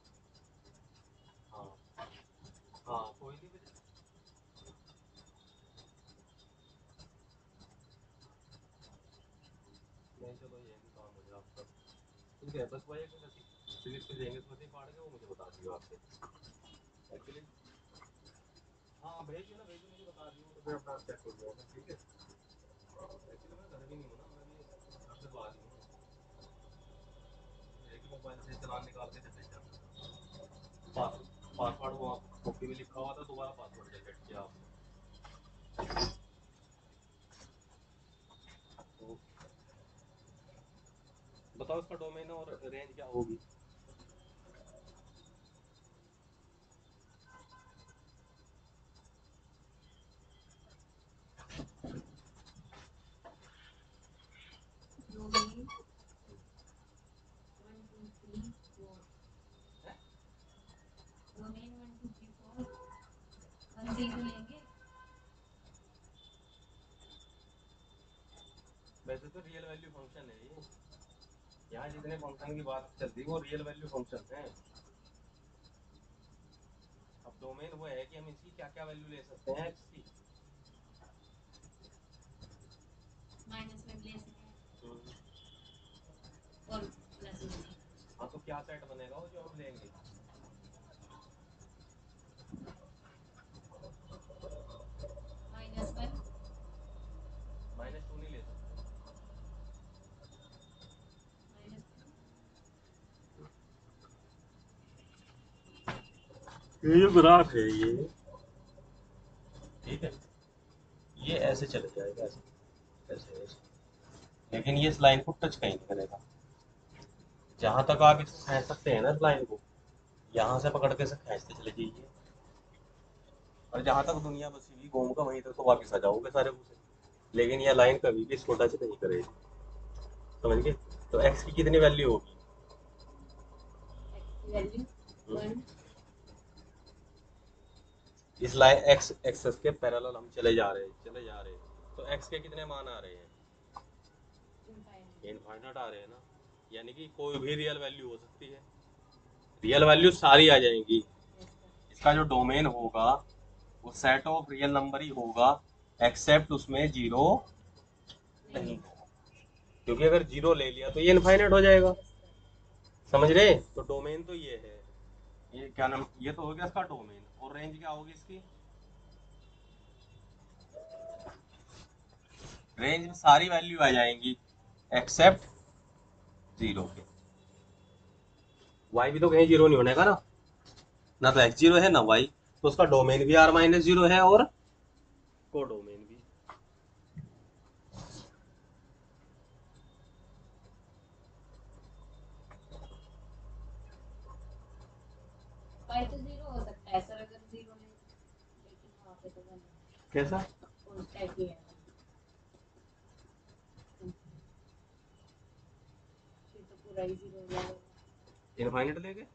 हाँ। हाँ कोई नहीं चलो ये भी काम हो जाए आपका ठीक है बस वही है कि स्लिप पे देंगे तो नहीं वो मुझे बता दियो आपसे एक्चुअली हाँ भेज ना, भेज मुझे बता दियो तो फिर अपना चेक कर लो ठीक है। एक्चुअली मैं घर भी नहीं हूँ ना, मैं भी घर से बाहर हूँ एक मोबाइल से चलान निकाल के चले पासवर्ड वो कॉपी में लिखा हुआ था, दोबारा पासवर्ड जनरेट किया आपने तो बताओ इसका डोमेन और रेंज क्या होगी। वैसे तो रियल वैल्यू फ़ंक्शन है। यहाँ जितने फ़ंक्शन की बात चलती है वो रियल वैल्यू फ़ंक्शन है। अब डोमेन वो है कि हम इसकी क्या क्या वैल्यू ले सकते हैं एक्स की। माइनस में ले सकते हैं। और प्लस हाँ तो क्या क्या सेट बनेगा वो जो हम लेंगे माइनस वन माइनस टू नहीं ले सकते माइनस टू ये जो ग्राफ है ये। ठीक है। ये ऐसे चले जाएगा ऐसे ऐसे ऐसे। लेकिन ये इस लाइन को टच कहीं नहीं करेगा। जहाँ तक आप इसको खींच सकते हैं ना इस लाइन को यहाँ से पकड़ के इसे खींचते चले जाइए। और जहाँ तक दुनिया बसी हुई घूम का वहीं तक तो वापस आ जाओगे सारे से। लेकिन यह लाइन कभी भी इसको टच नहीं करेगी। समझ गए? तो एक्स की कितनी वैल्यू होगी एक्स की वैल्यू वन इस लाइन एक्स एक्सेस के पैरेलल हम चले जा रहे हैं, चले जा रहे हैं। तो एक्स के कितने मान आ रहे हैं? इनफाइनाइट आ रहे हैं ना। यानी कि कोई भी रियल वैल्यू हो सकती है। रियल वैल्यू सारी आ जाएँगी। इसका जो डोमेन होगा, वो सेट ऑफ़ रियल नंबर ही होगा। एक्सेप्ट उसमें ज़ीरो नहीं क्योंकि अगर ज़ीरो ले लिया तो ये इनफाइनाइट हो जाएगा। समझ रहे तो डोमेन तो ये है। ये क्या नाम ये तो हो गया इसका डोमेन और रेंज क्या होगी इसकी? रेंज में सारी वैल्यू आ जाएँगी एक्सेप्ट ज़ीरो के। वाई भी तो कहीं ज़ीरो नहीं होने का ना। ना तो एक्स ज़ीरो है ना वाई तो उसका डोमेन भी आर माइनस ज़ीरो है और को डोमेन भी पाई तो ज़ीरो हो सकता है सर अगर ज़ीरो ले लेकिन वहाँ पे तो वन कैसा? ही है तो ही हो इनफाइनाइट ले गए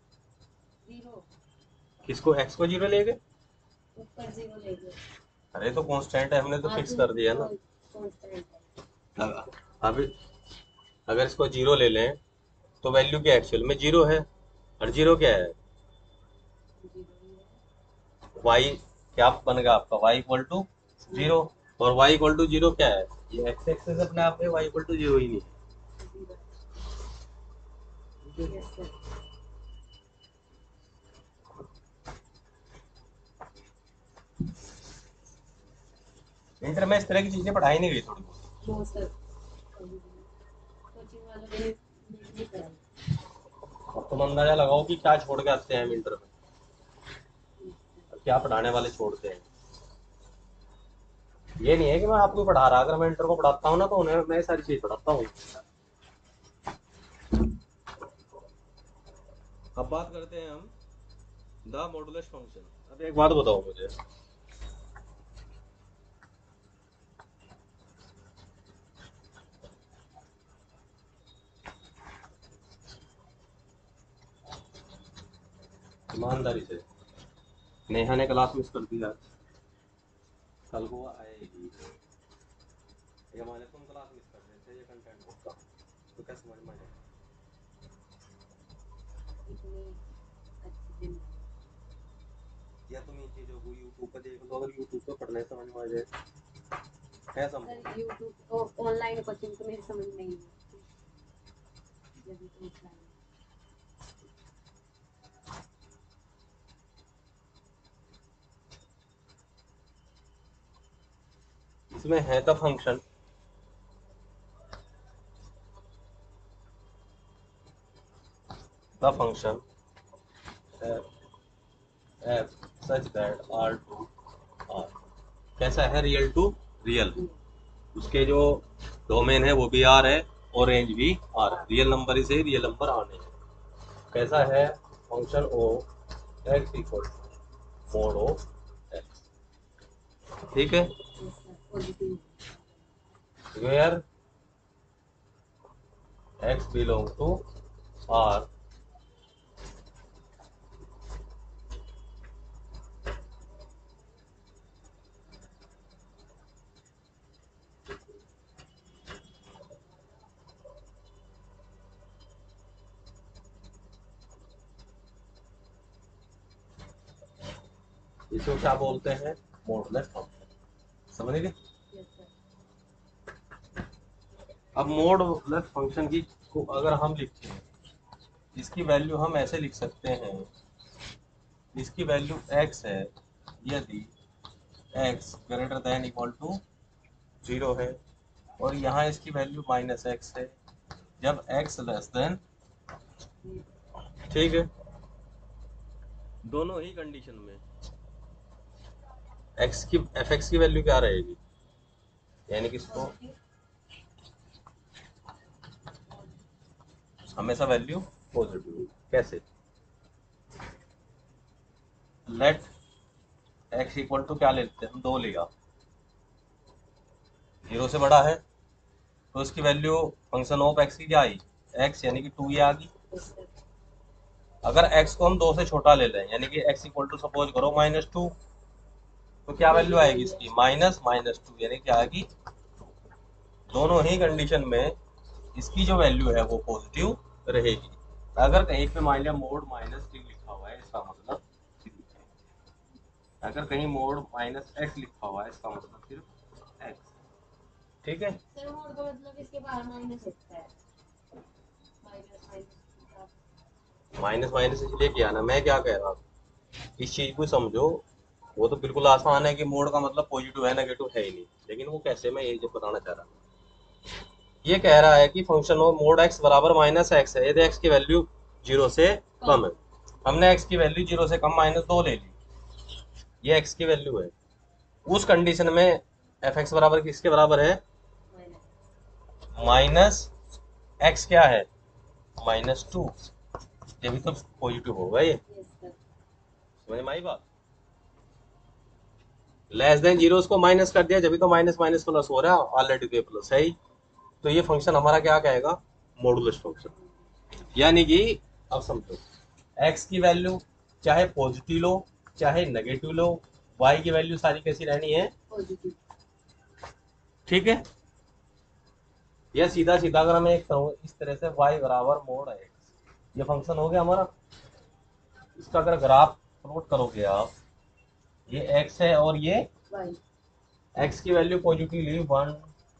किसको? एक्स को ज़ीरो ले गए ऊपर ज़ीरो ले गए अरे तो कांस्टेंट है हमने तो फिक्स कर दिया ना। है। अब अगर इसको ज़ीरो ले लें तो वैल्यू क्या एक्चुअल में? ज़ीरो है। और ज़ीरो क्या है? है वाई क्या बनेगा आपका वाई इक्वल टू ज़ीरो और वाई इक्वल टू ज़ीरो क्या है? ये एक्स एक्सेस अपने आप में वाई इक्वल टू ज़ीरो ही नहीं इंटर में इस तरह की चीज़ें पढ़ाई नहीं गई थोड़ी बहुत। तुम अंदाज़ा लगाओ कि क्या छोड़ के आते हैं इंटर में? क्या पढ़ाने वाले छोड़ते हैं ये नहीं है कि मैं आपको पढ़ा रहा अगर मैं इंटर को पढ़ाता हूँ ना तो उन्हें मैं सारी चीज़ पढ़ाता हूँ। अब बात करते हैं हम द मॉडुलस फ़ंक्शन। अब एक बात बताओ मुझे। ईमानदारी से। नेहा ने क्लास मिस कर दिया कल को आएगी ये हमारे तुम क्लास मिस कर देते ये कंटेंट होता तो क्या समझ में आएगा या तुम ये चीज़ों को यूट्यूब पर देख लो अगर यूट्यूब पर पढ़ने समझ में आ जाए। है समझ? यूट्यूब ऑनलाइन कोचिंग तो मेरी समझ नहीं आती जब भी तो ऑफलाइन इसमें है तो function f, f such that r to r. कैसा है रियल टू रियल उसके जो डोमेन है वो भी आर है और रेंज भी आर रियल नंबर इसे रियल नंबर आने हैं। कैसा है function of x equal mod of x ठीक है? Where x belong to R? इसको क्या बोलते हैं? मॉडुलस फ़ंक्शन समझ गए? अब मोड प्लस फ़ंक्शन की को अगर हम लिखते हैं इसकी वैल्यू हम ऐसे लिख सकते हैं इसकी वैल्यू x है यदि x greater than equal to zero है और यहाँ इसकी वैल्यू माइनस एक्स है जब x लेस देन ठीक है? दोनों ही कंडीशन में। X की एफ़ एक्स की वैल्यू क्या रहेगी? यानी कि इसको हमेशा वैल्यू पॉजिटिव कैसे? लेट x इक्वल टू क्या लेते हैं? हम दो लिया ज़ीरो से बड़ा है तो इसकी वैल्यू फ़ंक्शन ऑफ़ x की क्या आई? X, यानी कि टू ये आ गई। अगर x को हम दो से छोटा ले लें, यानी कि x इक्वल टू सपोज़ करो माइनस टू तो क्या वैल्यू आएगी इसकी? माइनस माइनस टू यानी क्या आएगी? दोनों ही कंडीशन में इसकी जो वैल्यू है वो पॉजिटिव रहेगी। अगर कहीं पे मान लिया मोड माइनस थ्री लिखा हुआ है इसका मतलब अगर कहीं मोड माइनस एक्स लिखा हुआ है इसका मतलब सिर्फ़ एक्स ठीक है? सर मोड का मतलब इसके बाहर माइनस होता है। माइनस माइनस माइनस माइनस इसलिए किया ना मैं क्या कह रहा हूँ? इस चीज़ को समझो वो तो बिल्कुल आसान है कि मोड का मतलब पॉजिटिव है नेगेटिव है ही नहीं। लेकिन वो कैसे मैं ये जो बताना चाह रहा हूँ। ये कह रहा है कि फ़ंक्शन ऑफ़ मोड एक्स बराबर माइनस एक्स है। यदि एक्स की वैल्यू ज़ीरो से कम है। हमने एक्स की वैल्यू ज़ीरो से कम माइनस दो ले ली। ये एक्स की वैल्यू है। उस कंडीशन में एफ़ एक्स बराबर किसके बराबर है? माइनस एक्स क्या है? माइनस टू ये भी तो पॉजिटिव होगा ये। समझ में आई बात? लेस देन ज़ीरो को माइनस कर दिया जब तो माइनस माइनस प्लस हो रहा है ऑलरेडी पे प्लस है ही तो ये फ़ंक्शन हमारा क्या कहेगा? मॉडुलस फ़ंक्शन यानी कि अब समझो x की वैल्यू चाहे पॉजिटिव लो चाहे नेगेटिव लो y की वैल्यू सारी कैसी रहनी है? ठीक है? या सीधा सीधा अगर मैं एक इस तरह से y बराबर मोड है ये फ़ंक्शन हो गया हमारा। इसका अगर ग्राफ प्लॉट करोगे आप ये x है और ये वाई x की वैल्यू पॉजिटिव ली वन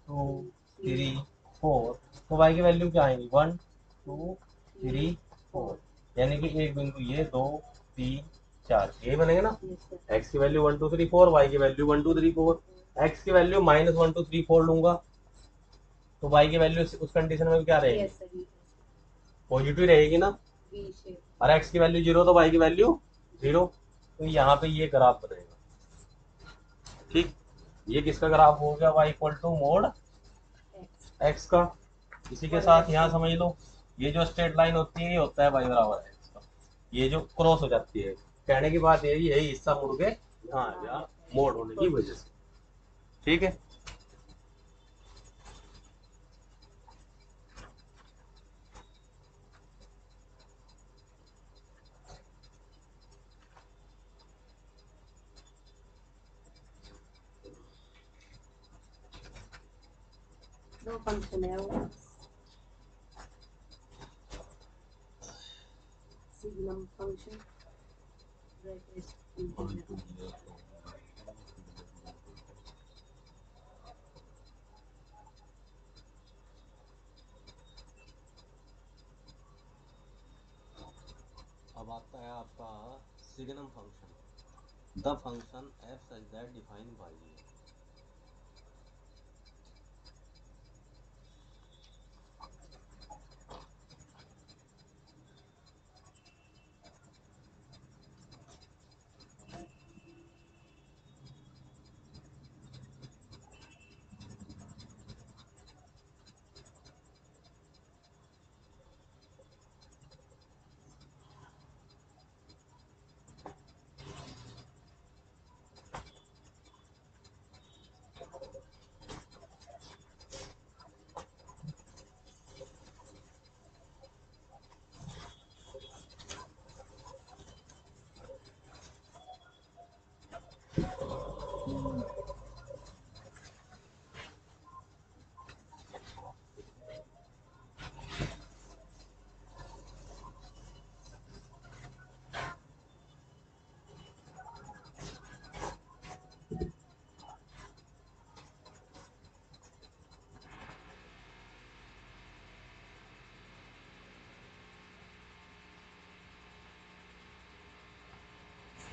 टू थ्री फोर तो y की वैल्यू क्या आएँगी? वन टू थ्री फोर यानी कि एक बिंदु ये दो तीन चार. ये बनेगा ना? X की value one two three four y की value one two three four x की value minus one two three four लूँगा। तो y की वैल्यू उस कंडीशन में क्या रहेगी? पॉजिटिव रहेगी ना? और x की वैल्यू ज़ीरो तो y की वैल्यू ज़ीरो तो यहाँ पे ये ग्राफ बनेगा। ठीक? ये किसका ग्राफ हो गया? Y equal to mod x का। इसी के साथ यहाँ समझ लो, ये जो स्ट्रेट लाइन होती है, ये होता है वाई बराबर एक्स का। ये जो क्रॉस हो जाती है। कहने की बात यही है हिस्सा मुड़ के यहाँ मोड होने की वजह से। ठीक है? वो सिग्नम फ़ंक्शन ब्रैकेट अब आता है आपका signum function. The function f such that define by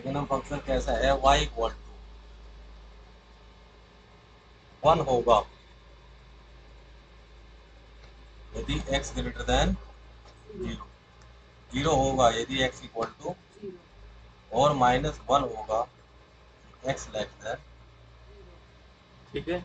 हम फ़ंक्शन कैसा है? Y इक्वल टू वन होगा। यदि x greater than zero zero होगा। यदि x इक्वल टू और माइनस वन होगा, x लेस देन ठीक है?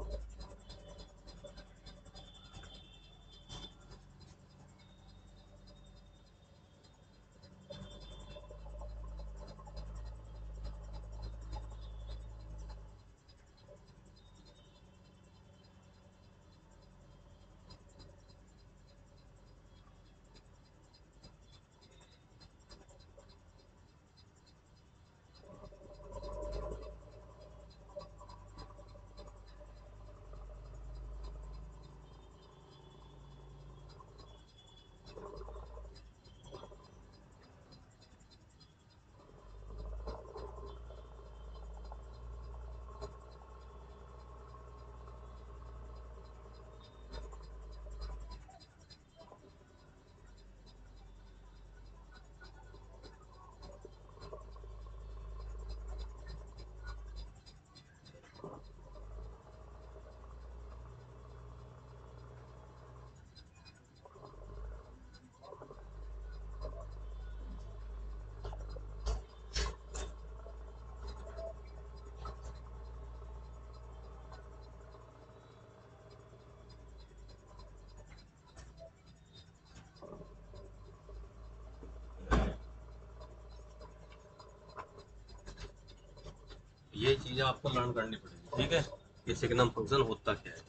ये चीज़ें आपको लर्न करनी पड़ेगी ठीक है? ये सिग्नम फ़ंक्शन होता क्या है?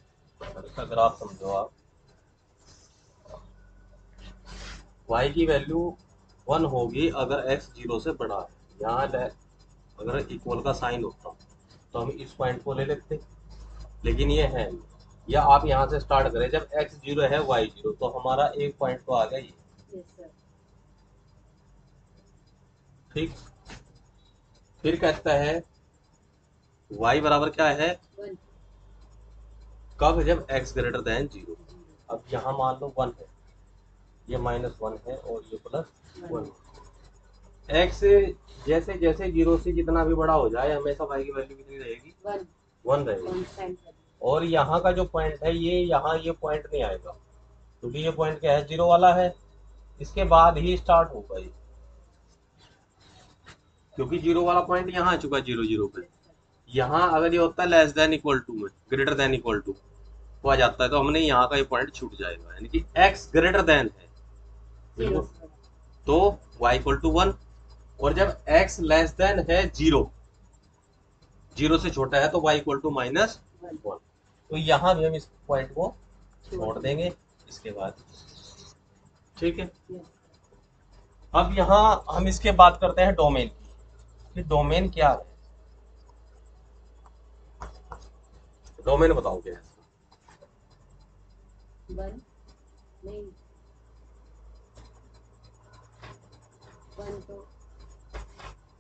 इसका ग्राफ समझो आप। y की वैल्यू वन होगी अगर x ज़ीरो से बड़ा है। यहाँ ले- अगर इक्वल का साइन होता तो हम इस पॉइंट को ले लेते। लेकिन ये है या आप यहाँ से स्टार्ट करें जब x ज़ीरो है y ज़ीरो तो हमारा एक पॉइंट तो आ गया ये। ठीक? फिर कहता है y बराबर क्या है? कब जब x ग्रेटर देन ज़ीरो अब यहाँ मान लो वन है। ये माइनस वन है और ये प्लस वन एक्स जैसे जैसे ज़ीरो से जितना भी बड़ा हो जाए हमेशा y की वैल्यू कितनी रहेगी? वन। रहेगी। और यहाँ का जो पॉइंट है ये यहाँ ये पॉइंट नहीं आएगा। क्योंकि ये पॉइंट क्या है? ज़ीरो वाला है। इसके बाद ही स्टार्ट होगा ये। क्योंकि ज़ीरो वाला पॉइंट यहाँ आ चुका है ज़ीरो ज़ीरो पे। यहाँ अगर ये होता है लेस देन इक्वल टू में ग्रेटर देन इक्वल टू तो आ जाता है तो हमने यहाँ का ये पॉइंट छूट जाएगा। यानी कि x ग्रेटर देन है। तो y इक्वल टू वन और जब x लेस देन है ज़ीरो ज़ीरो से छोटा है तो y equal to minus one तो यहाँ भी हम इस पॉइंट को छोड़ देंगे इसके बाद। ठीक है? अब यहाँ हम इसके बात करते हैं डोमेन की। डोमेन क्या है? डोमेन बताओ क्या है। नहीं। वन तो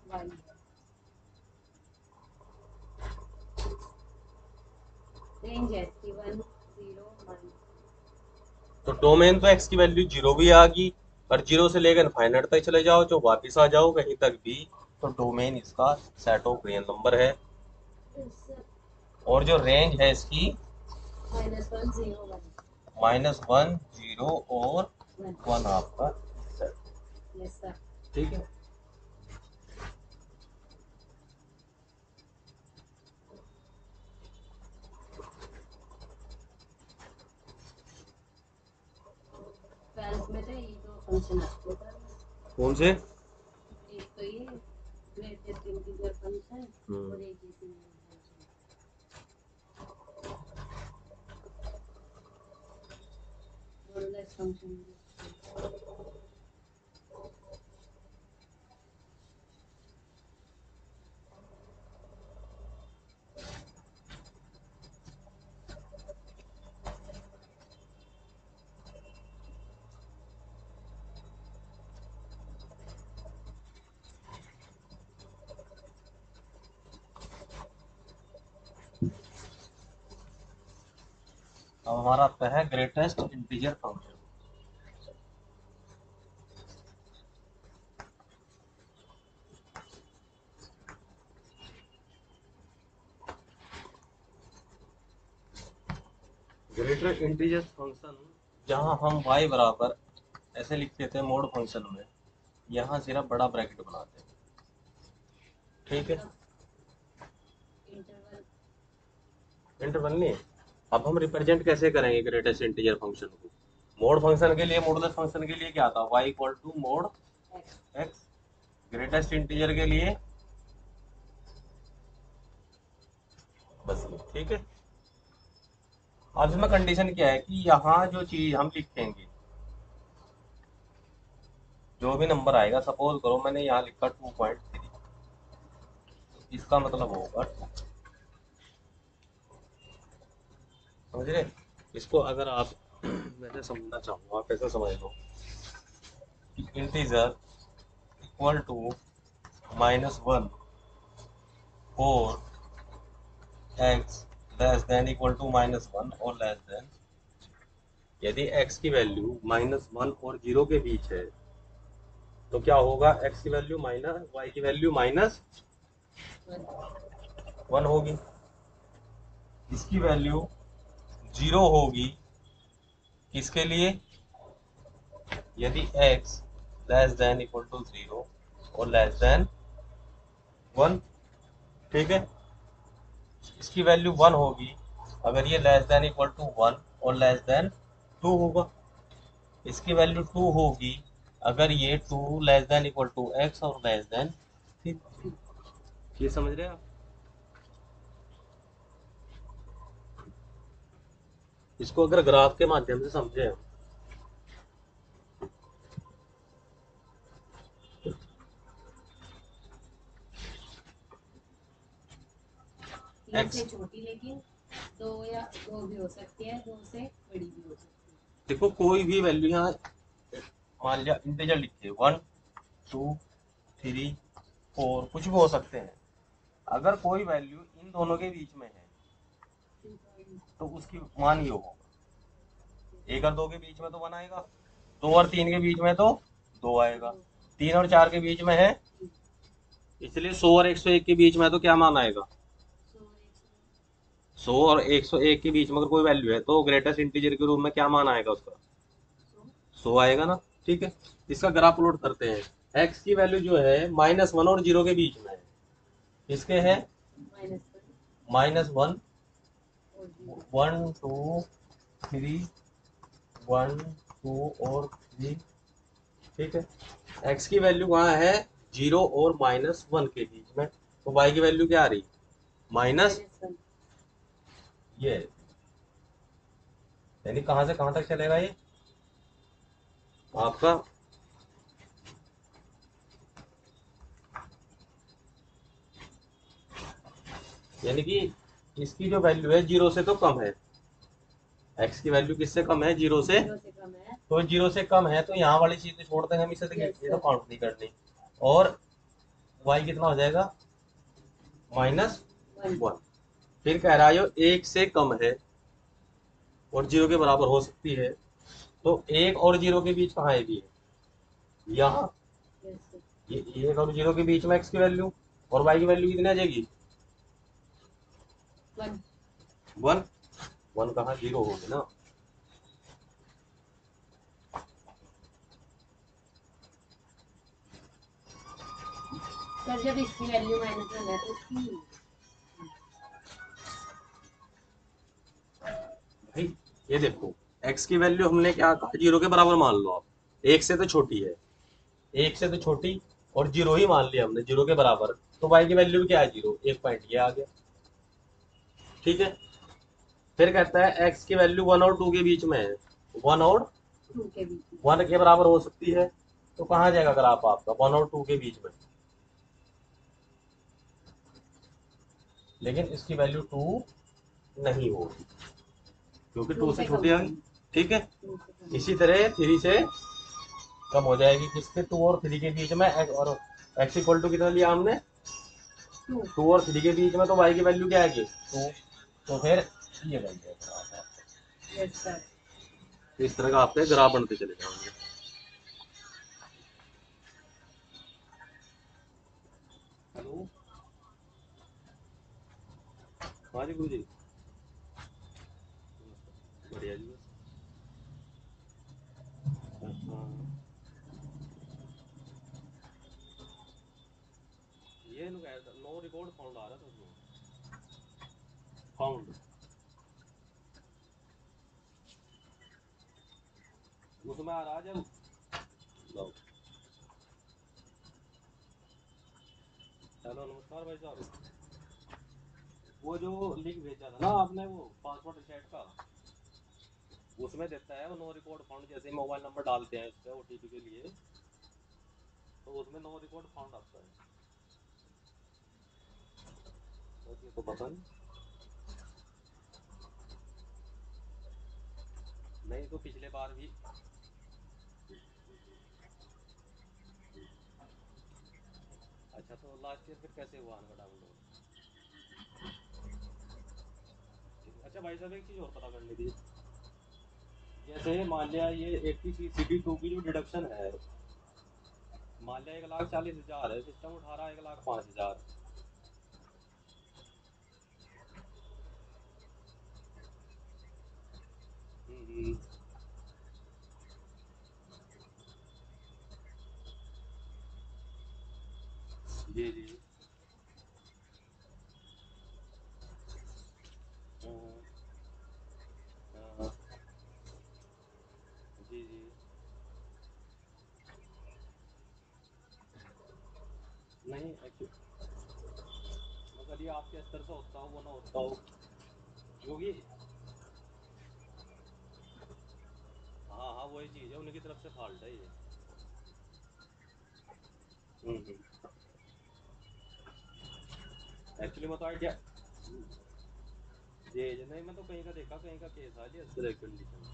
वाई रेंज है इसकी वन ज़ीरो वन। तो डोमेन तो एक्स की वैल्यू ज़ीरो भी आ गई और ज़ीरो से लेकर इनफाइनाइट तक चले जाओ जो वापस आ जाओ कहीं तक भी तो डोमेन इसका सेट ऑफ़ रियल नंबर है। और जो रेंज है इसकी? Minus one zero minus one zero और वन आपका सेट ठीक है? तो कौन से? एक तो ये ग्रेटेस्ट इंटीजर फ़ंक्शन। और एक ये सिंगल फ़ंक्शन मॉडुलस हमारा आता है greatest integer function greater integer function जहाँ हम y बराबर ऐसे लिखते थे मोड फ़ंक्शन में। यहाँ सिर्फ़ बड़ा ब्रैकेट बनाते हैं। ठीक है? इंटरवल इंटरवल नहीं। अब हम रिप्रेजेंट कैसे करेंगे ग्रेटेस्ट इंटीजर फ़ंक्शन को? मोड फ़ंक्शन के लिए मॉडुलस फ़ंक्शन के लिए क्या था? Y equal to mod x x greatest integer के लिए। बस ठीक है? अब इसमें कंडीशन क्या है कि यहाँ जो चीज़ हम लिखेंगे, जो भी नंबर आएगा सपोज़ करो मैंने यहाँ लिखा टू पॉइंट थ्री इसका मतलब होगा समझ रहे? इसको अगर आप, वैसे समझना चाहो आप ऐसा समझ लो integer equal to minus one four x less than equal to minus one और लेस देन यदि x की वैल्यू माइनस वन और ज़ीरो के बीच है तो क्या होगा? x की वैल्यू माइनस y की वैल्यू माइनस वन होगी। इसकी वैल्यू ज़ीरो होगी किसके लिए? यदि x less than equal to zero और लेस देन वन ठीक है? इसकी वैल्यू वन होगी अगर ये less than equal to one और लेस देन टू होगा। इसकी वैल्यू टू होगी अगर ये two less than equal to x और लेस देन ये समझ रहे हैं आप? इसको अगर ग्राफ के माध्यम से समझे हम, तीन X. से छोटी लेकिन दो या दो भी हो सकती है दो से बड़ी भी हो सकती है। देखो कोई भी वैल्यू यहाँ मान लिया इंटीजर लिखे वन टू थ्री फोर कुछ भी हो सकते हैं। अगर कोई वैल्यू इन दोनों के बीच में है तो उसकी मान ये होगा। एक और दो के बीच में तो वन आएगा दो और तीन के बीच में तो दो आएगा। तीन और चार के बीच में है इसलिए सौ और एक सौ एक के बीच में तो क्या मान आएगा? सौ और एक सौ एक के बीच में अगर कोई वैल्यू है तो ग्रेटेस्ट इंटीजर के रूप में क्या मान आएगा उसका? सो आएगा ना, ठीक है? इसका ग्राफ प्लॉट करते हैं। एक्स की वैल्यू जो है माइनस वन और ज़ीरो के बीच में है। इसके है? Minus one one two three one two और थ्री ठीक है? एक्स की वैल्यू वहाँ है? ज़ीरो और माइनस वन के बीच में। तो वाई की वैल्यू क्या आ रही? माइनस ये। यानी कहाँ से कहाँ तक चलेगा ये? आपका। यानी कि इसकी जो वैल्यू है ज़ीरो से तो कम है। एक्स की वैल्यू किससे कम है? ज़ीरो से। ज़ीरो से कम है। तो ज़ीरो से कम है तो यहाँ वाली चीज़ तो छोड़ देंगे हम इसे तो ये तो काउंट नहीं करनी। और वाई कितना हो जाएगा? माइनस वन वन फिर कह रहा है जो एक से कम है और ज़ीरो के बराबर हो सकती है। तो एक और ज़ीरो के बीच कहाँ है भी है? यहाँ। ये एक और ज़ीरो के बीच में x की वैल्यू और y की वैल्यू कितनी आ जाएगी? वन वन कहा कहाँ? ज़ीरो होगी ना। सर जब इसकी वैल्यू माइनस वन है तो इसकी भाई ये देखो x की वैल्यू हमने क्या कहा? ज़ीरो के बराबर मान लो आप। एक से तो छोटी है। एक से तो छोटी और ज़ीरो ही मान लिया हमने ज़ीरो के बराबर। तो y की वैल्यू क्या है? ज़ीरो। एक पॉइंट ये आ गया। ठीक है? फिर कहता है x की वैल्यू वन और टू के बीच में है। वन और टू के बीच वन के बराबर हो सकती है। तो कहाँ जाएगा ग्राफ आपका? वन और टू के बीच में। लेकिन इसकी वैल्यू टू नहीं होगी। क्योंकि टू से छोटी गई ठीक है? इसी तरह थ्री से कम हो जाएगी किसके? टू और थ्री के बीच में X और एक्स इक्वल टू कितना लिया हमने? टू और थ्री के बीच में तो वाई की वैल्यू क्या आएगी टू तो फिर ये बन जाएगा तो इस तरह का आपके ग्राफ बनते चले जाएँगे। हेलो? हाँ जी गुरु जी अच्छा ये नो रिकॉर्ड फाउंड आ रहा था उसमें। फाउंड उसमें आ रहा है जब? लो हेलो नमस्कार भाई साहब। वो जो लिंक भेजा था ना आपने वो पासवर्ड सेट का? उसमें देता है, वो नो रिकॉर्ड फाउंड जैसे मोबाइल नंबर डालते हैं उस पर ओटीपी के लिए तो उसमें नो रिकॉर्ड फाउंड आता है। तो पता नहीं तो पिछले बार भी। अच्छा तो लास्ट ईयर फिर कैसे हुआ अनका डाउनलोड अच्छा भाई साहब, एक चीज़ और पता करनी थी। जैसे मान लिया ये एट्टी सी सी टू की जो डिडक्शन है मान लिया एक लाख चालीस हज़ार है सिस्टम उठा रहा है एक लाख पाँच हज़ार हम्म। जी जी हाँ, हाँ, जी जी नहीं एक्चुअली ये स्तर से होता हो वो ना होता हो। क्योंकि हाँ हाँ वही चीज़ है उनकी तरफ़ से फॉल्ट है ये। एक्चुअली मैं तो आइडिया जी जी नहीं मैं तो कहीं का देखा कहीं का केस आ गया कंडीशन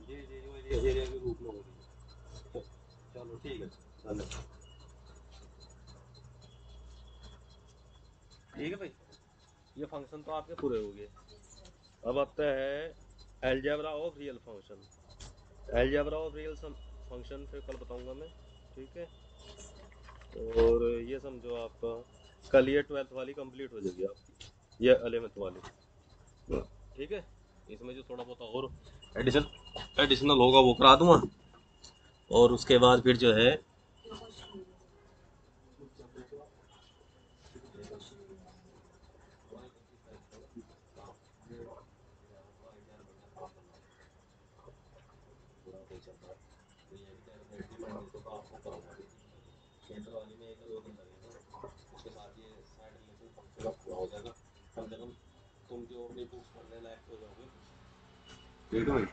जी जी जी एरिया के रूप में हो रही है। तो चलो ठीक है। ठीक है भाई। ये फ़ंक्शन तो आपके पूरे हो गए। अब आता है algebra of real function algebra of real function फिर कल बताऊँगा मैं, ठीक है? और ये समझो आपका कल ये ट्वेल्थ वाली कंप्लीट हो जाएगी आपकी। ये अलेवेंथ वाली। ठीक है? इसमें जो थोड़ा बहुत और एडिशन एडिशनल होगा वो करा दूँगा। और उसके बाद फिर जो है कम से कम तुम जो बुक्स पढ़ने लायक हो जाओगे। ठीक है भाई